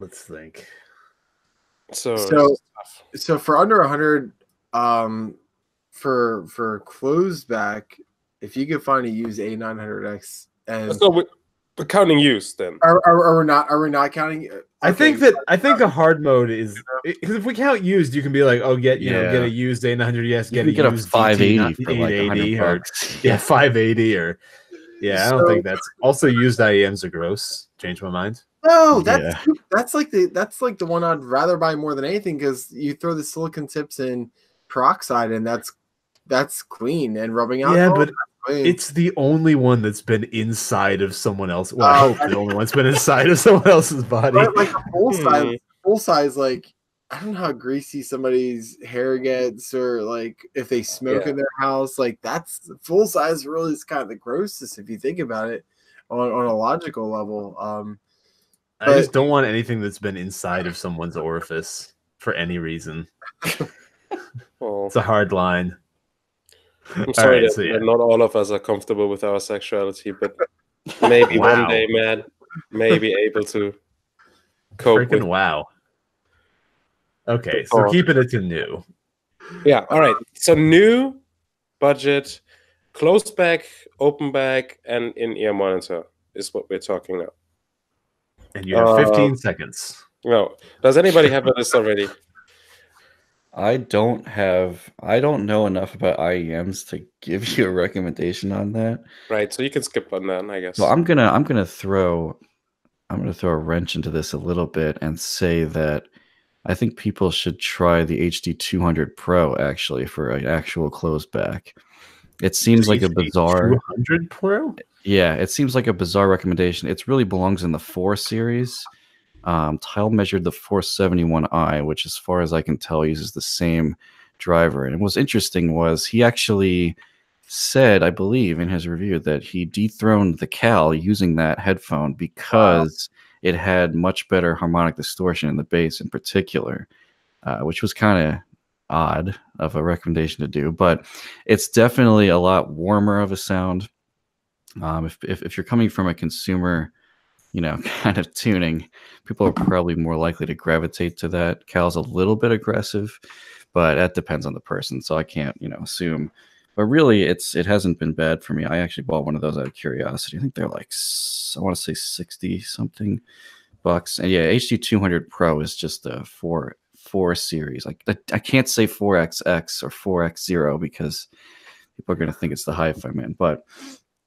Let's think. So, So- So for under a hundred, um, for for closed back, if you could find a use A nine hundred X, and so we, we're counting use then. are, are, are we not are we not counting? I think that I think a uh, hard mode is because if we count used, you can be like, oh, get you know, get a used A900, yes, you get can a get a used 580 for like 880 100 or yeah, 580 or yeah. I don't think that's also used IEMs are gross. Change my mind. No, that's that's like the that's like the one I'd rather buy more than anything because you throw the silicon tips in peroxide and that's that's clean and rubbing out. Yeah, but that's clean. It's the only one that's been inside of someone else. Well, I Oh, hope the only one's been inside of someone else's body. But, like a full Hmm. size, full size, like I don't know how greasy somebody's hair gets, or like if they smoke Yeah. in their house. Like that's full size. Really, is kind of the grossest if you think about it on, on a logical level. Um, I just don't want anything that's been inside of someone's orifice for any reason. Well, It's a hard line. I'm sorry right, that so yeah. not all of us are comfortable with our sexuality, but maybe Wow. one day, man, maybe able to cope Freaking with. wow. Okay, so Oh. keeping it to new. Yeah. All right. So new budget, closed back, open back, and in-ear monitor is what we're talking now. And you have Uh, 15 seconds. No. Does anybody have a list already? I don't have I don't know enough about IEMs to give you a recommendation on that. Right. So you can skip on that, I guess. So I'm gonna I'm gonna throw I'm gonna throw a wrench into this a little bit and say that I think people should try the HD 200 Pro actually for an actual closed back. It seems like a bizarre 200 Pro? yeah, it seems like a bizarre recommendation. It really belongs in the four series. Um, Tyll measured the 471i, which, as far as I can tell, uses the same driver. And what's interesting was he actually said, I believe, in his review that he dethroned the Cal using that headphone because it had much better harmonic distortion in the bass, in particular, uh, which was kind of odd of a recommendation to do. But it's definitely a lot warmer of a sound. Um, if, if, if you're coming from a consumer, you know, kind of tuning, people are probably more likely to gravitate to that. Cal's a little bit aggressive, but that depends on the person. So I can't, you know, assume. But really, it's it hasn't been bad for me. I actually bought one of those out of curiosity. I think they're like I want to say sixty something bucks. And yeah, HD 200 Pro is just a four four series. Like I, can't say 4XX or 4X0 because people are going to think it's the hi-fi man. But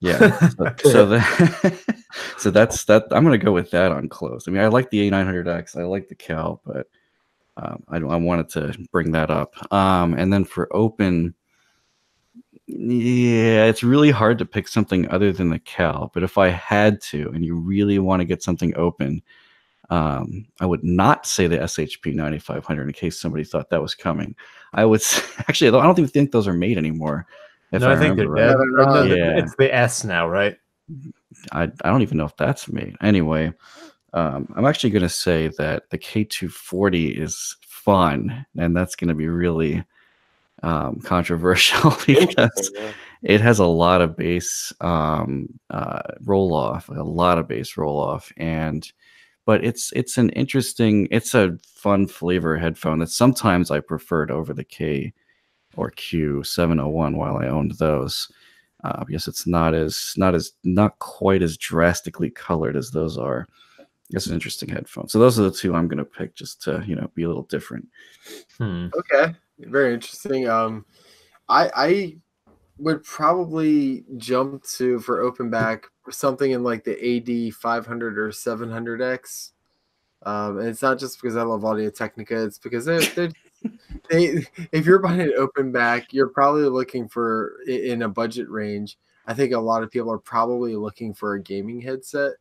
yeah, so, so, that, so that's that. I'm going to go with that on close. I mean, I like the A900X. I like the Cal, but um, I, I wanted to bring that up. Um, and then for open, yeah, it's really hard to pick something other than the Cal. But if I had to, and you really want to get something open, um, I would not say the SHP 9500 in case somebody thought that was coming. I would s- actually, I don't even think those are made anymore. If no, I, think they're right. dead. Or no, Yeah. It's the S now, right? I, I don't even know if that's me. Anyway, um, I'm actually going to say that the K240 is fun, and that's going to be really um, controversial because yeah. it has a lot of bass um, uh, roll off, a lot of bass roll off, and but it's it's an interesting, it's a fun flavor headphone that sometimes I preferred over the K or Q701 while I owned those. Uh, because it's not as not as not quite as drastically colored as those are. That's an interesting headphone. So those are the two I'm gonna pick just to you know be a little different. Hmm. Okay, very interesting. Um, I I would probably jump to for open back something in like the AD 500 or 700X. Um, and it's not just because I love Audio Technica; it's because they're, they're they, if you're buying an open back, you're probably looking for in a budget range. I think a lot of people are probably looking for a gaming headset,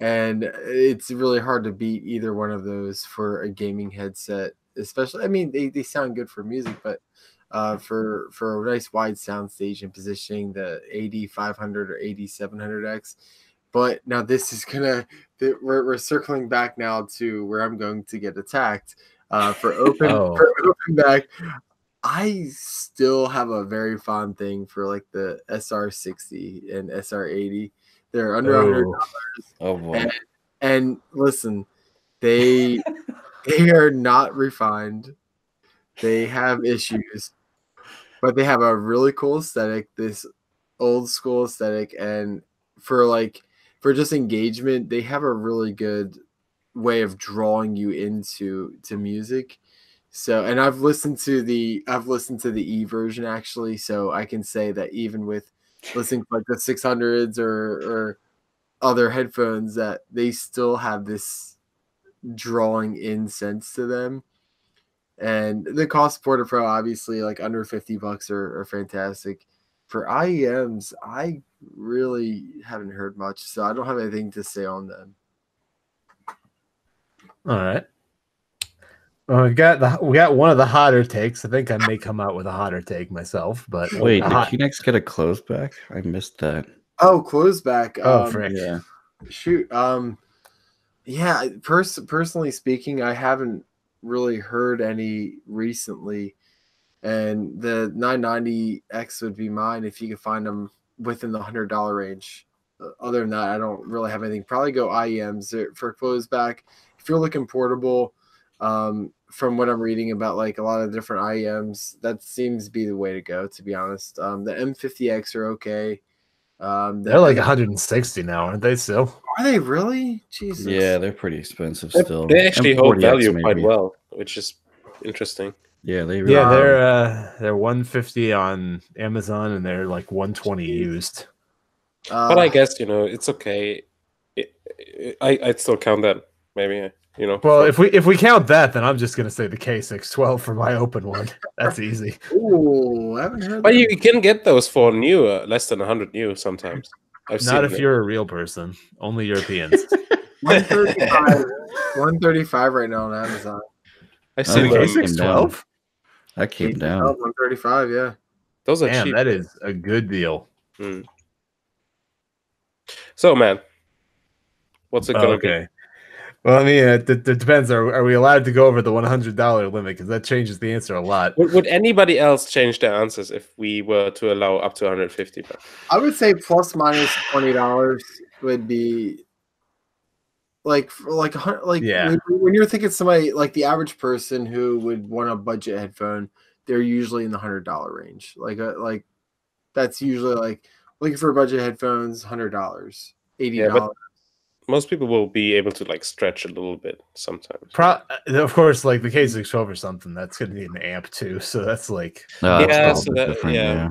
and it's really hard to beat either one of those for a gaming headset. Especially, I mean, they, they sound good for music, but uh, for for a nice wide sound stage and positioning, the AD 500 or AD 700X. But now this is gonna we're, we're circling back now to where I'm going to get attacked uh, for open oh. for open back. I still have a very fond thing for like the SR60 and SR80. They're under a hundred dollars. Oh, boy. And, and listen, they they are not refined. They have issues, but they have a really cool aesthetic. This old school aesthetic, and for like for just engagement, they have a really good way of drawing you into to music. So, and I've listened to the I've listened to the E version actually, so I can say that even with listening to like the 600s or or other headphones that they still have this drawing in sense to them. And the cost Porta Pro obviously like under 50 bucks are, are fantastic. For IEMs, I really haven't heard much, so I don't have anything to say on them. All right. Well, we got the we got one of the hotter takes. I think I may come out with a hotter take myself, but wait, did hot... Keanex get a close back? I missed that. Oh, close back. Oh, um, frick. yeah. Shoot. Um, yeah. Pers- personally speaking, I haven't really heard any recently, and the 990X would be mine if you could find them within the hundred dollar range. Uh, other than that, I don't really have anything. Probably go IEMs for close back. If you're looking portable, um, from what I'm reading about like a lot of different IEMs, that seems to be the way to go. To be honest, um, the M50X are okay. Um, the they're like 160 now, aren't they? Still? Are they really? Jesus. Yeah, they're pretty expensive they, still. They actually hold value maybe. quite well, which is interesting. Yeah, they. Really yeah, they're uh, they're 150 on Amazon, and they're like 120 used. Uh, but I guess you know it's okay. It, it, I I'd still count that maybe you know. Well, if we if we count that, then I'm just gonna say the K612 for my open one. That's easy. Ooh, I haven't heard. But that. you can get those for new, uh, less than 100 new sometimes. I've Not if it. you're a real person. Only Europeans. 135, 135 right now on Amazon. I see oh, the K612. That came K612, down. 135, yeah. Those are Damn, cheap. That is a good deal. Hmm. So, man, what's it gonna okay. be? Well, I mean, it, it, depends. Are, are we allowed to go over the one hundred dollar limit? Because that changes the answer a lot. Would, would, anybody else change their answers if we were to allow up to one hundred fifty? I would say plus minus twenty dollars would be like like like yeah. When, you're thinking somebody like the average person who would want a budget headphone, they're usually in the hundred dollar range. Like uh, like that's usually like looking for budget headphones, hundred dollars, eighty dollars. Yeah, most people will be able to like stretch a little bit sometimes. Pro- uh, of course, like the K612 or something, that's going to need an amp too. So that's like, no, yeah, so that, yeah. yeah.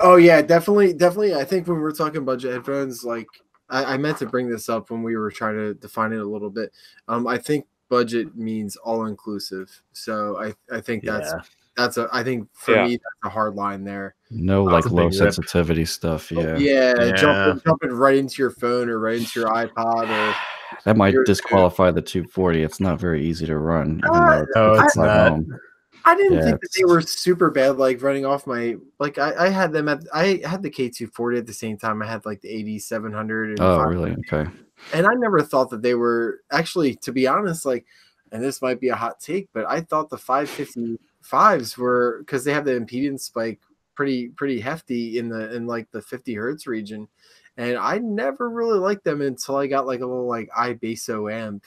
Oh yeah, definitely, definitely. I think when we're talking budget headphones, like I, I, meant to bring this up when we were trying to define it a little bit. Um, I think budget means all inclusive. So I, I think that's yeah that's a I think for yeah. me that's a hard line there. No like low sensitivity rip. stuff. Oh, yeah. yeah. Yeah. Jumping, jumping right into your phone or right into your iPod or that might disqualify the 240. It's not very easy to run. Uh, no, it's I, not. I didn't yeah, think that they were super bad, like running off my like I, I had them at I had the K240 at the same time. I had like the 8700 Oh, really? Okay. And I never thought that they were actually, to be honest, like, and this might be a hot take, but I thought the 550 fives were because they have the impedance spike pretty pretty hefty in the in like the 50 hertz region and i never really liked them until i got like a little like iBasso amp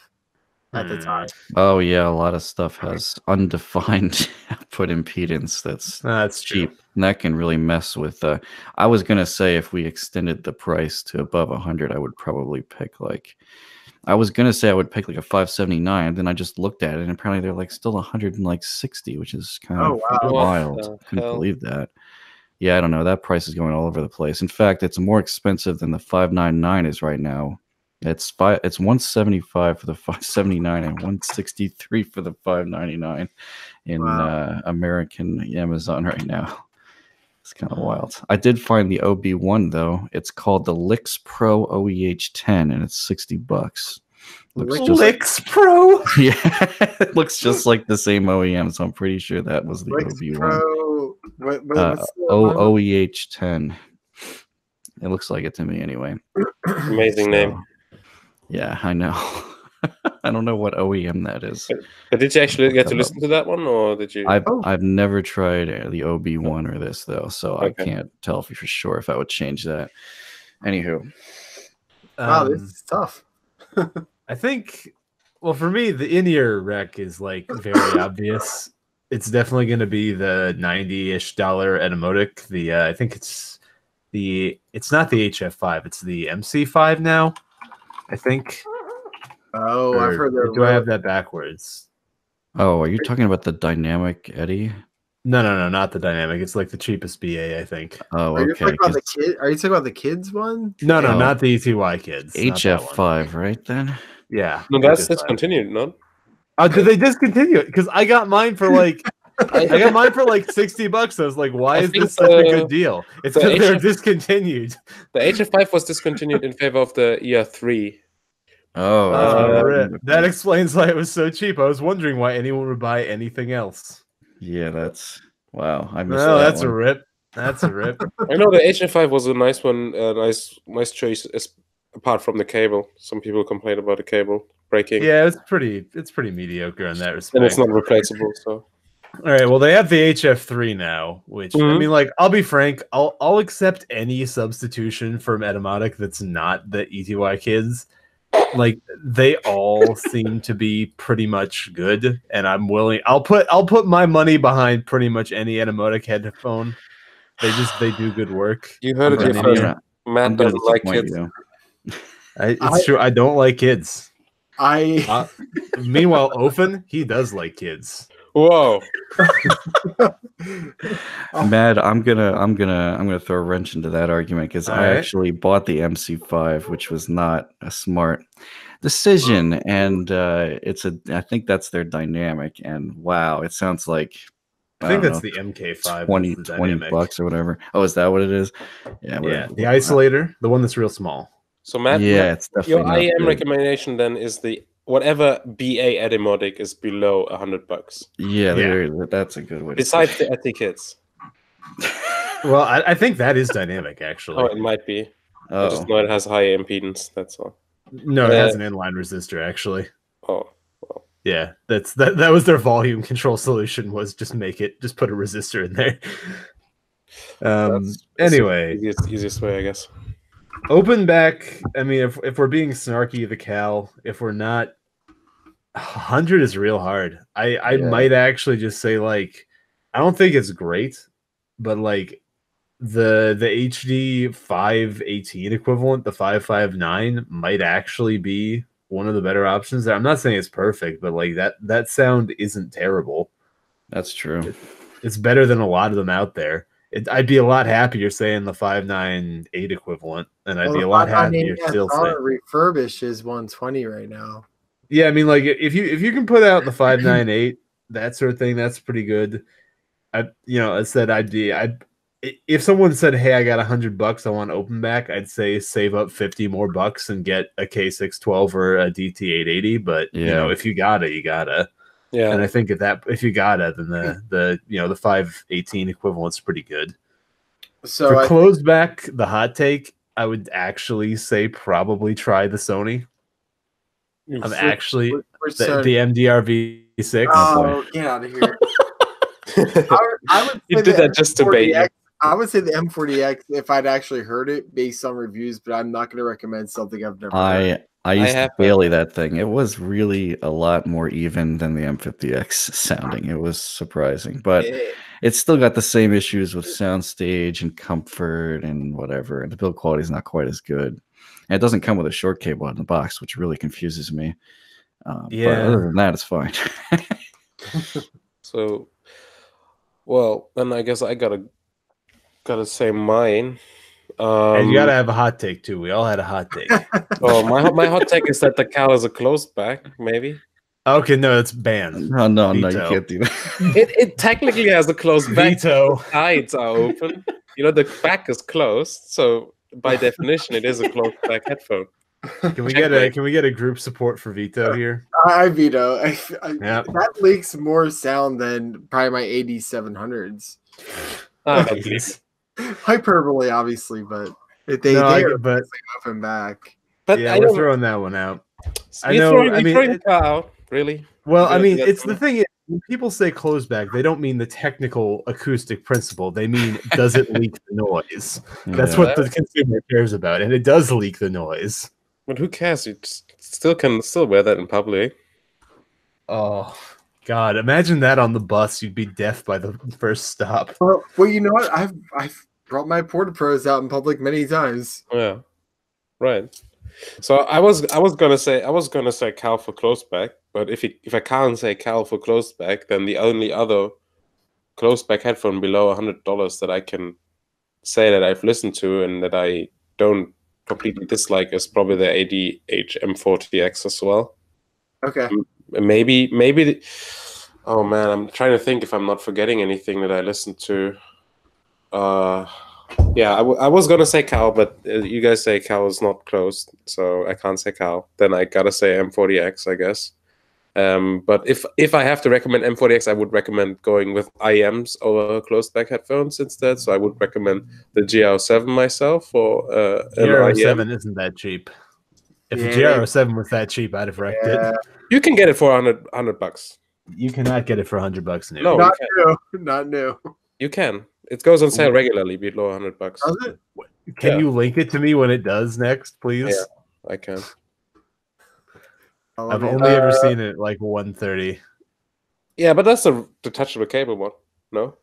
at the hmm. time oh yeah a lot of stuff has undefined output impedance that's that's cheap true. and that can really mess with uh i was gonna say if we extended the price to above 100 i would probably pick like I was gonna say I would pick like a 579, then I just looked at it, and apparently they're like still 160, which is kind Oh, of wow. wild. What the Couldn't hell? believe that. Yeah, I don't know. That price is going all over the place. In fact, it's more expensive than the 599 is right now. It's five. It's 175 for the 579 and 163 for the 599 in Wow. uh, American Amazon right now. It's kind of wild. I did find the OB1 though. It's called the Lyx Pro OEH 10 and it's 60 bucks. Looks Lyx- just Lyx Pro. yeah, it looks just like the same OEM, so I'm pretty sure that was the Lyx OB1. Pro. What, what, Uh, o- OEH 10. It looks like it to me anyway. Amazing name. Yeah, I know. I don't know what OEM that is. But did you actually get to listen to that one, or did you? I've Oh. I've never tried uh, the OB1 or this though, so I can't tell for sure if I would change that. Anywho, wow, Um, this is tough. I think, well, for me, the in-ear rec is like very obvious. It's definitely going to be the ninety-ish dollar Etymotic. The uh, I think it's the it's not the HF5, it's the MC5 now. I think. Oh, I've heard that. Do I have that backwards? oh, are you talking about the dynamic Eddie? No, no, no, not the dynamic. It's like the cheapest BA, I think. Oh, Are you okay. talking about the 'cause kid? Are you talking about the kids one? No, no, Oh. not the ETY kids. not that one. HF5, right then? Yeah. no, that's HF5. discontinued, not? Oh, did they discontinue it? Because I got mine for like I got mine for like sixty bucks. I was like, why I is this such a good deal? It's the they're discontinued. The HF5 was discontinued in favor of the ER3. Oh, Uh, that's what rip. that explains why it was so cheap. I was wondering why anyone would buy anything else. yeah, that's wow. I missed No, that that's a rip. That's a rip. I know the HF5 was a nice one, a nice, nice choice. as- Apart from the cable, some people complain about the cable breaking, yeah, it's pretty. It's pretty mediocre in that respect. and it's not replaceable. So All right. Well, they have the HF3 now, which I Mhm. mean, like, I'll be frank, I'll I'll accept any substitution from Etymotic that's not the ETY kids. Like they all seem to be pretty much good, and I'm willing. I'll put I'll put my money behind pretty much any Etymotic headphone. They just they do good work. you heard it I'm here gonna- first. I'm Matt doesn't like kids. I, it's I- true. I don't like kids. I Uh, meanwhile, Ofen he does like kids. Whoa! Mad, I'm gonna, I'm gonna, I'm gonna throw a wrench into that argument because I Alright. actually bought the MC5, which was not a smart decision, and uh, it's a, I think that's their dynamic, and wow, it sounds like I think that's know, the MK5. 20, the 20 bucks or whatever. Oh, is that what it is? Yeah, Yeah, the isolator, the one that's real small. So Matt, yeah, Matt, it's definitely your not IM good. recommendation then is the whatever BA Etymotic is below a hundred bucks, Yeah, Yeah. that's a good way. To besides say the etiquettes. Well, I, I think that is dynamic, actually. Oh, it might be. it. I Oh, just know it has high impedance. That's all. No, it has Uh, an inline resistor actually. Oh, Yeah, that's that. That was their volume control solution. Was just make it, just put a resistor in there. Um. That's- that's the Anyway, easiest, easiest way, I guess. open back. I mean, if if we're being snarky, the Cal. If we're not, hundred is real hard. I I Yeah. might actually just say like, I don't think it's great, but like the the HD 518 equivalent, the 559 might actually be one of the better options there. I'm not saying it's perfect, but like that that sound isn't terrible. that's true. It's better than a lot of them out there. It, I'd be a lot happier saying the 598 equivalent, and I'd Well, be a lot happier still SR saying. refurbished is 120 right now. Yeah, I mean, like if you if you can put out the 598, that sort of thing, that's pretty good. I you know, I said I'd be I if someone said, "Hey, I got a hundred bucks, I want open back," I'd say save up fifty more bucks and get a K612 or a DT880. But you know, if you got it, you gotta. Yeah. And I think if that if you got it, then the the you know the 518 equivalent's pretty good. So For I, closed back, the hot take, I would actually say probably try the Sony. I'm actually we're- we're the, so- the MDR-V6. oh, get out of here. I, would- I would You say did the that just to bait you. M40X I would say the M40X if I'd actually heard it based on reviews, but I'm not going to recommend something I've never heard. I I used have to a- daily that thing. It was really a lot more even than the M50X sounding. It was surprising, but Eh, it's still got the same issues with soundstage and comfort and whatever. And the build quality is not quite as good. And it doesn't come with a short cable in the box, which really confuses me. Uh, Yeah. But other than that, it's fine. So, well, then I guess I gotta gotta say mine. Um, and you gotta have a hot take too. We all had a hot take. oh, my hot- my hot take is that the Cal is a closed back. Maybe okay, no, it's banned. no, no, no, you can't do that. it, it technically has a closed back. Veto. Sides are open. You know, the back is closed, so by definition, it is a closed back headphone. Can we get a can we get a group support for veto here? I I veto. I, I, Yeah. That leaks more sound than probably my AD700s. Ah, Okay. at. Hyperbole, obviously, but if they no, are but up and back. But yeah, I we're throwing that one out. I know, Throwing, I you're mean, throwing it- out, really? Well, I mean, it's the thing is when people say closed back, they don't mean the technical acoustic principle. They mean does it leak the noise? That's Yeah. what the consumer cares about, and it does leak the noise. But who cares? You still can still wear that in public. Oh God! Imagine that on the bus. You'd be deaf by the first stop. Well, well, you know what? I've I've brought my Porta Pros out in public many times. Yeah, right. So I was I was gonna say I was gonna say Cal for close back, but if it, if I can't say Cal for close back, then the only other close back headphone below hundred dollars that I can say that I've listened to and that I don't completely dislike is probably the ATH M40X as well. Okay. Maybe maybe. The, oh man, I'm trying to think if I'm not forgetting anything that I listened to. Uh, yeah, I, w- I was gonna say Cal, but uh, you guys say Cal is not closed, so I can't say Cal. Then I gotta say M40X, I guess. Um, but if if I have to recommend M40X, I would recommend going with IEMs over closed back headphones instead. So I would recommend the GR7 myself or uh, an GR IEM. seven isn't that cheap. If Yeah. the GR seven was that cheap, I'd have wrecked Yeah, it. You can get it for 100, 100 bucks. You cannot get it for hundred bucks new. No. not new. Not new. You can. It goes on sale regularly below 100 bucks. Does it? Can Yeah. you link it to me when it does next, please? Yeah. I can. I've let me- only ever uh, seen it like one thirty. Yeah, but that's a detachable cable one. No?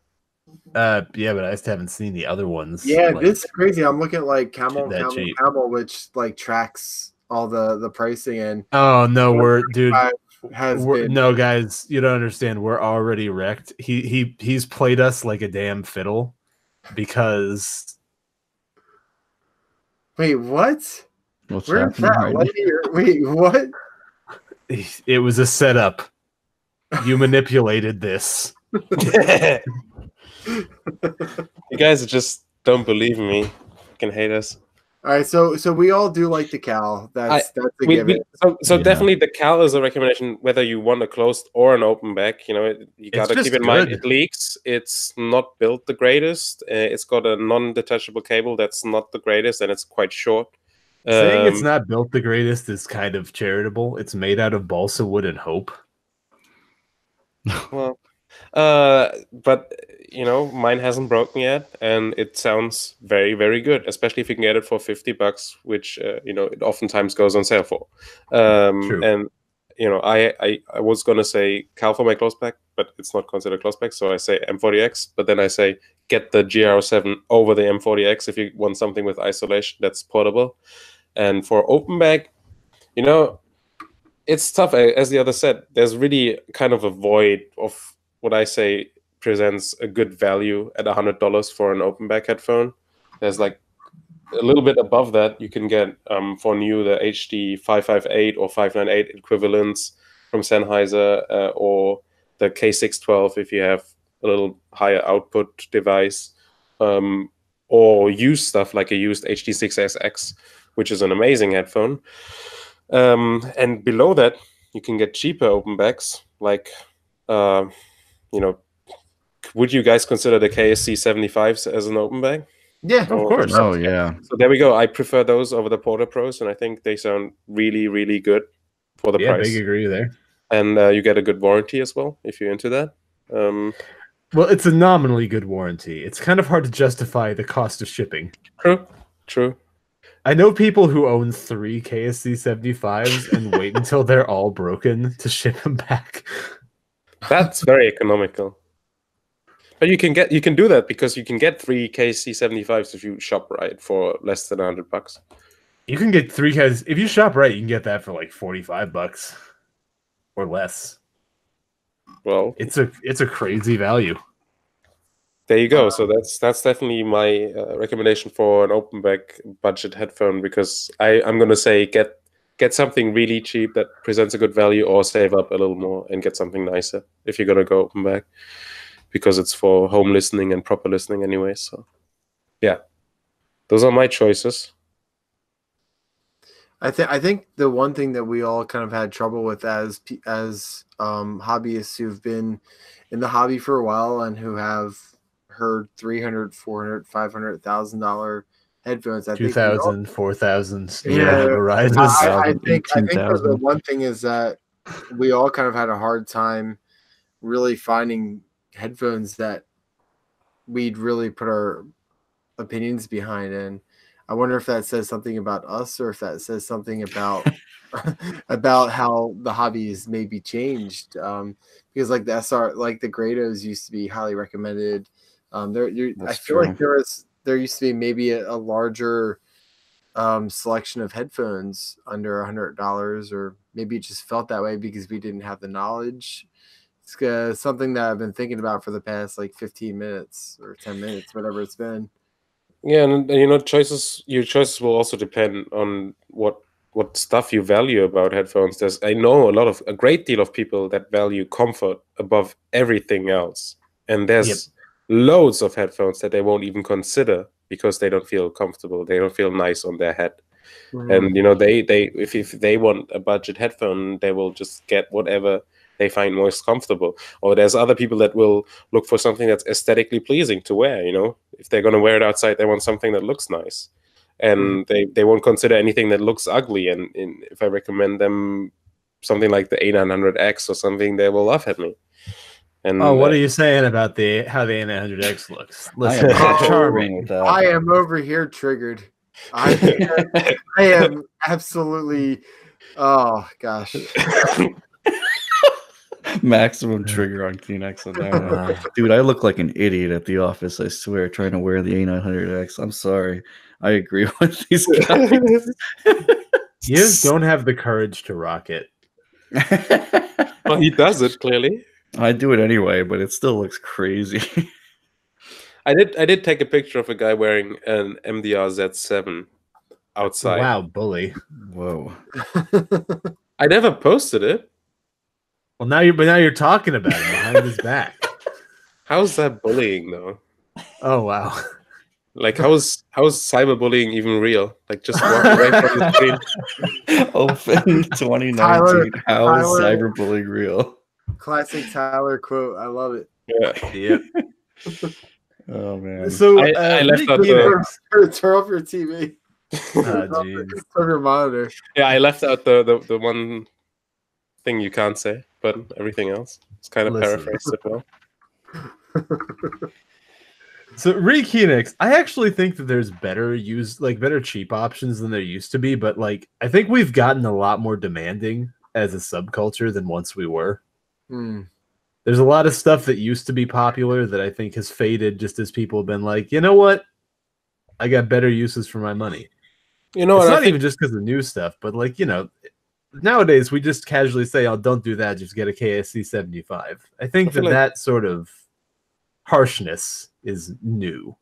Uh, yeah, but I just haven't seen the other ones. Yeah, like- this is crazy. I'm looking at like Camel, Camel, cheap. Camel, which like tracks all the the pricing and Oh no, we're dude. Five has been. no, guys, you don't understand. We're already wrecked. He he he's played us like a damn fiddle because Wait, what? What's Where's happening that? right What? Wait, what? it was a setup. You manipulated this. you guys just don't believe me. You can hate us. All right, so so we all do like the Cal. That's that's a We, given. we, so so Yeah. definitely the cal is a recommendation whether you want a closed or an open back. You know, it- you It's gotta keep in mind it leaks. It's not built the greatest. Uh, it's got a non-detachable cable that's not the greatest, and it's quite short. Saying it's Um, not built the greatest is kind of charitable. It's made out of balsa wood and hope. Well, uh, but you know, mine hasn't broken yet, and it sounds very, very good. Especially if you can get it for fifty bucks, which uh, you know it oftentimes goes on sale for. Um, and you know, I, I I was gonna say Cal for my close pack, but it's not considered close pack, so I say M40X. But then I say get the GR7 over the M40X if you want something with isolation that's portable. And for open bag, you know, it's tough as the other said there's really kind of a void of what i say presents a good value at $100 for an open back headphone there's like a little bit above that you can get um, for new the hd 558 or 598 equivalents from sennheiser uh, or the k612 if you have a little higher output device um, or used stuff like a used hd6xx which is an amazing headphone um, and below that, you can get cheaper open backs. Like, uh, you know, would you guys consider the KSC 75s as an open bag? Yeah, Of Or- course. Oh yeah. So there we go. I prefer those over the Porta Pros, and I think they sound really, really good for the yeah, price. big agree there. And uh, you get a good warranty as well if you're into that. Um, Well, it's a nominally good warranty. It's kind of hard to justify the cost of shipping. true, true. I know people who own three KSC 75s and wait until they're all broken to ship them back. That's very economical. But you can get you can do that because you can get three KSC 75s if you shop right for less than 100 bucks. You can get three heads if you shop right. You can get that for like forty five bucks or less. Well, it's a it's a crazy value. There you go. So that's that's definitely my uh, recommendation for an open back budget headphone because I I'm gonna say get get something really cheap that presents a good value or save up a little more and get something nicer if you're gonna go open back because it's for home listening and proper listening anyway. So yeah, those are my choices. I think I think the one thing that we all kind of had trouble with as as um, hobbyists who've been in the hobby for a while and who have heard 300 400 500 dollar headphones I 2000 4000 yeah I, I, think i think the one thing is that we all kind of had a hard time really finding headphones that we'd really put our opinions behind and i wonder if that says something about us or if that says something about about how the hobbies is maybe changed um, because like the sr like the grados used to be highly recommended um, there, you I feel true. like there was there used to be maybe a, a larger um, selection of headphones under a hundred dollars, or maybe it just felt that way because we didn't have the knowledge. It's uh, something that I've been thinking about for the past like 15 minutes or 10 minutes, whatever it's been. Yeah, and, and you know, choices. Your choices will also depend on what what stuff you value about headphones. There's I know a lot of a great deal of people that value comfort above everything else, and there's yep loads of headphones that they won't even consider because they don't feel comfortable they don't feel nice on their head mm-hmm. and you know they they if, if they want a budget headphone they will just get whatever they find most comfortable or there's other people that will look for something that's aesthetically pleasing to wear you know if they're going to wear it outside they want something that looks nice and mm-hmm. they, they won't consider anything that looks ugly and, and if i recommend them something like the a900x or something they will laugh at me and oh, what uh, are you saying about the how the A900X looks? Listen, I am, charming. I am over here triggered. I am, I am absolutely. Oh gosh. Maximum trigger on Keanex on that uh-huh. Dude, I look like an idiot at the office, I swear, trying to wear the A900X. I'm sorry. I agree with these guys. you just don't have the courage to rock it. well, he does it clearly. I do it anyway, but it still looks crazy. I did I did take a picture of a guy wearing an MDR Z7 outside. Wow, bully. Whoa. I never posted it. Well now you're but now you're talking about it behind his back. How's that bullying though? Oh wow. Like how's how's cyberbullying even real? Like just walk away from the screen. Open 2019. Tyler, How Tyler, is cyberbullying real? Classic Tyler quote. I love it. Yeah. Yeah. oh man. So I, uh, I left out the turn off your TV. Oh, turn your monitor. Yeah, I left out the, the the one thing you can't say, but everything else. It's kind of Listen. paraphrased as well. So Rekinix, I actually think that there's better use like better cheap options than there used to be, but like I think we've gotten a lot more demanding as a subculture than once we were. Hmm. There's a lot of stuff that used to be popular that I think has faded just as people have been like, you know what? I got better uses for my money. You know, it's not think... even just because of new stuff, but like, you know, nowadays we just casually say, oh, don't do that. Just get a KSC 75. I think I that like... that sort of harshness is new.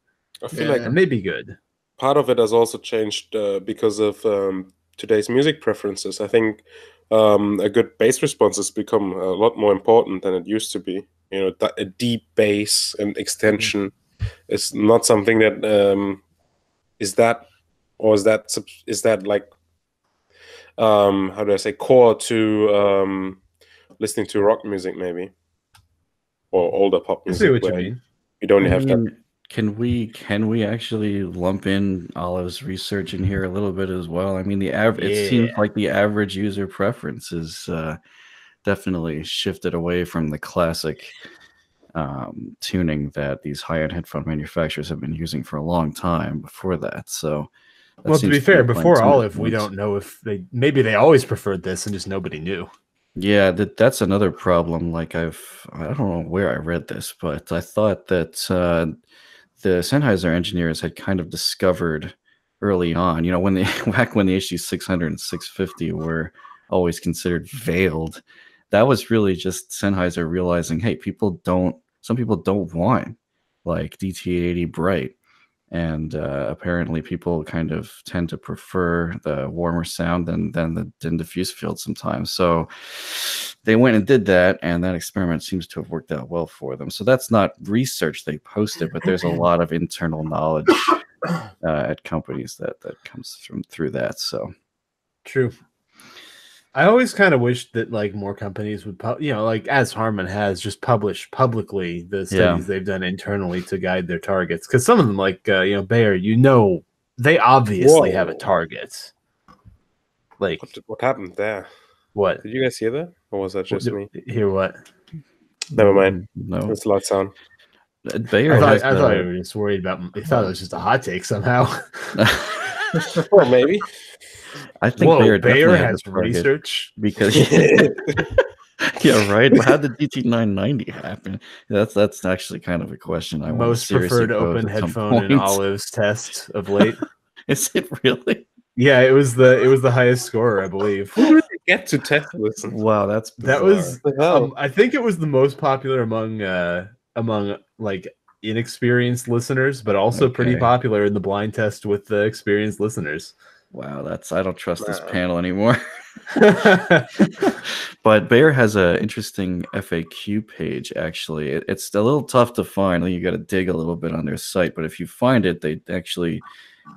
I feel yeah. like it may be good. Part of it has also changed uh, because of um, today's music preferences. I think um, a good bass response has become a lot more important than it used to be. You know, a deep bass and extension mm-hmm. is not something that um, is that, or is that is that like, um, how do I say, core to um, listening to rock music maybe, or older pop music. I see what you mean. You don't have to can we can we actually lump in Olive's research in here a little bit as well? I mean, the average yeah. it seems like the average user preference is uh, definitely shifted away from the classic um, tuning that these high-end headphone manufacturers have been using for a long time before that. So, that well, to be fair, before Olive, we don't know if they maybe they always preferred this and just nobody knew. Yeah, that that's another problem. Like I've I don't know where I read this, but I thought that uh, the Sennheiser engineers had kind of discovered early on. You know, when they back when the issue 600 and 650 were always considered veiled, that was really just Sennheiser realizing, hey, people don't, some people don't want like DT80 bright. And uh, apparently, people kind of tend to prefer the warmer sound than than the than diffuse field sometimes. So they went and did that, and that experiment seems to have worked out well for them. So that's not research they posted, but there's a lot of internal knowledge uh, at companies that that comes from through that. So true. I always kind of wish that like more companies would, pu- you know, like as Harman has just published publicly the studies yeah. they've done internally to guide their targets. Because some of them, like uh, you know Beyer, you know, they obviously Whoa. have a target. Like what, what, happened there? What did you guys hear that, or was that just me? Hear what? Never mind. No, it's a lot sound. Uh, Beyer I thought, I thought you were just worried about. I thought it was just a hot take somehow. or maybe. I think Whoa, Beyer, Beyer has research because yeah, right. How did DT nine ninety happen? That's that's actually kind of a question I most preferred open headphone in Olive's test of late. Is it really? Yeah, it was the it was the highest score, I believe. Who did get to test this? Wow, that's bizarre. that was. Um, I think it was the most popular among uh among like inexperienced listeners, but also okay. pretty popular in the blind test with the experienced listeners. Wow, that's I don't trust wow. this panel anymore. but Beyer has an interesting FAQ page. Actually, it, it's a little tough to find. You got to dig a little bit on their site, but if you find it, they actually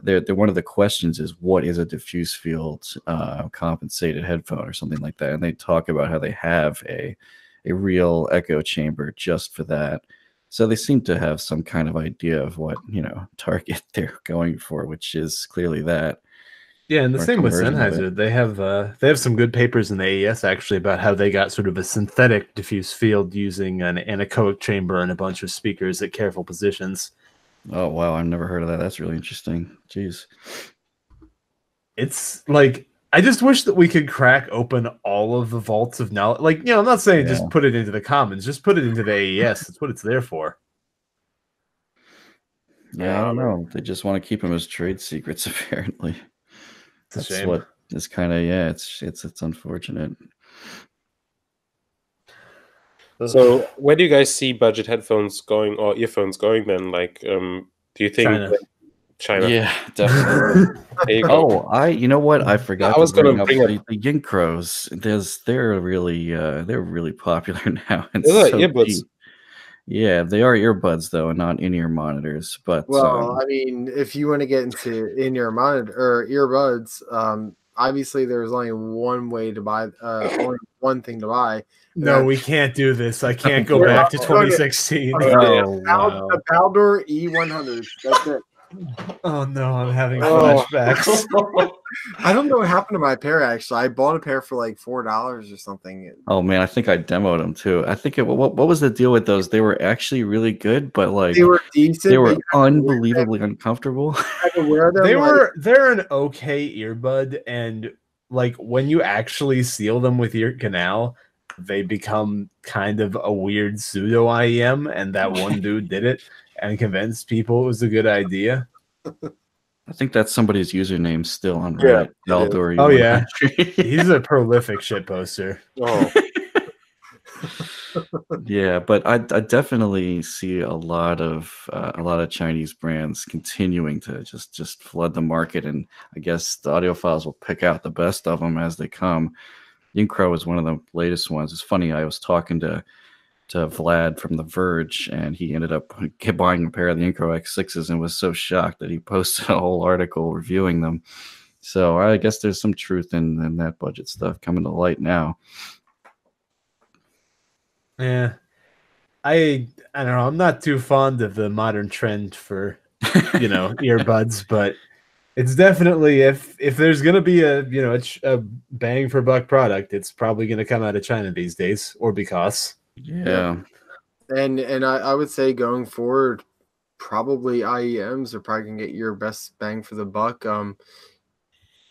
they're, they're one of the questions is what is a diffuse field uh, compensated headphone or something like that, and they talk about how they have a a real echo chamber just for that. So they seem to have some kind of idea of what you know target they're going for, which is clearly that. Yeah, and the same with Sennheiser. They have uh, they have some good papers in the AES actually about how they got sort of a synthetic diffuse field using an anechoic chamber and a bunch of speakers at careful positions. Oh wow, I've never heard of that. That's really interesting. Jeez. It's like I just wish that we could crack open all of the vaults of knowledge. Like, you know, I'm not saying yeah. just put it into the commons, just put it into the AES. That's what it's there for. Yeah, I don't know. They just want to keep them as trade secrets, apparently. That's what is kind of yeah. It's it's it's unfortunate. So, where do you guys see budget headphones going or earphones going? Then, like, um, do you think China? China. Yeah, definitely. oh, I you know what I forgot. I was going to bring up the, the Yincrows. There's they're really uh they're really popular now. And so earbuds. Cheap. Yeah, they are earbuds though, and not in-ear monitors. But well, um, I mean, if you want to get into in-ear monitor or earbuds, um, obviously there's only one way to buy, uh, only one thing to buy. No, we can't do this. I can't go back to 2016. Oh, wow. The Baldoor E100. That's it. Oh no, I'm having oh. flashbacks. I don't know what happened to my pair. Actually, I bought a pair for like four dollars or something. Oh man, I think I demoed them too. I think it. What, what was the deal with those? They were actually really good, but like they were decent. They were unbelievably uncomfortable. they were. They're an okay earbud, and like when you actually seal them with your canal, they become kind of a weird pseudo IEM, and that one dude did it and convince people it was a good idea. I think that's somebody's username still on Reddit. Yeah, oh yeah, he's a prolific shit poster. Oh. yeah, but I, I, definitely see a lot of uh, a lot of Chinese brands continuing to just just flood the market, and I guess the audiophiles will pick out the best of them as they come. Yincrow is one of the latest ones. It's funny. I was talking to to Vlad from The Verge, and he ended up buying a pair of the Yincrow X6s and was so shocked that he posted a whole article reviewing them. So I guess there's some truth in, in that budget stuff coming to light now. Yeah. I I don't know. I'm not too fond of the modern trend for you know earbuds, but it's definitely if if there's gonna be a you know a, a bang for buck product, it's probably gonna come out of China these days, or because. Yeah. And and I, I would say going forward, probably IEMs are probably gonna get your best bang for the buck. Um,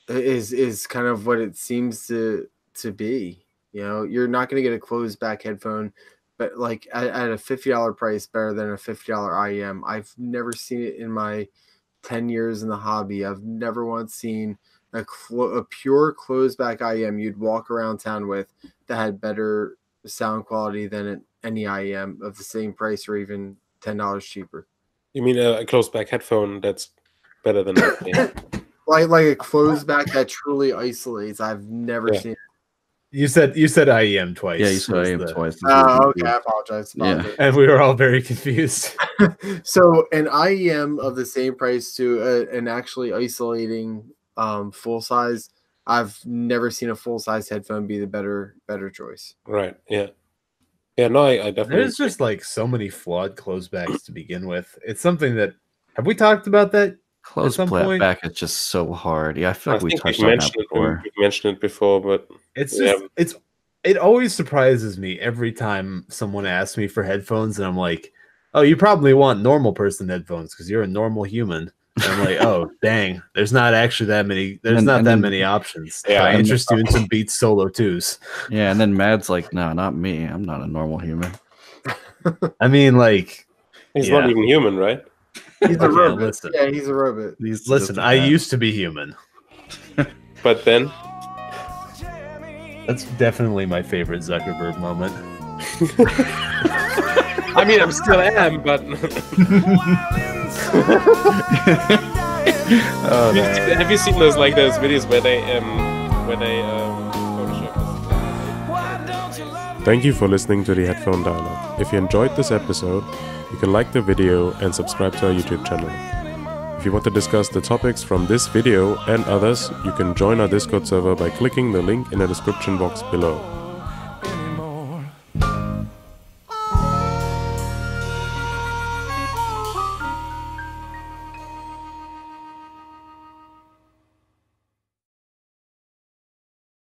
is is kind of what it seems to to be. You know, you're not gonna get a closed back headphone, but like at, at a fifty dollar price, better than a fifty dollar IEM. I've never seen it in my 10 years in the hobby, I've never once seen a, clo- a pure closed back IEM you'd walk around town with that had better sound quality than any IEM of the same price or even $10 cheaper. You mean a closed back headphone that's better than that? like like a closed back that truly isolates. I've never yeah. seen you said you said IEM twice. Yeah, you said IEM the... twice. Oh, okay. I apologize. apologize. Yeah. And we were all very confused. so an IEM of the same price to a, an actually isolating um, full size, I've never seen a full size headphone be the better better choice. Right. Yeah. Yeah. No, I, I definitely. There's just like so many flawed closebacks to begin with. It's something that have we talked about that Close point? back is just so hard. Yeah, I feel like I we touched on that before. We mentioned it before, but it's just yeah. it's it always surprises me every time someone asks me for headphones, and I'm like, "Oh, you probably want normal person headphones because you're a normal human." And I'm like, "Oh, dang, there's not actually that many. There's and, not and that then, many options." Yeah, I interest you in some Beats Solo twos. Yeah, and then Mad's like, "No, not me. I'm not a normal human." I mean, like, he's yeah. not even human, right? He's a robot. Listen. Yeah, he's a robot. He's listen, I used to be human. but then that's definitely my favorite Zuckerberg moment. I mean, I'm still am, but. oh, no. Have you seen those like those videos where they um where they um Thank you for listening to the Headphone Dialogue. If you enjoyed this episode, you can like the video and subscribe to our YouTube channel. If you want to discuss the topics from this video and others, you can join our Discord server by clicking the link in the description box below.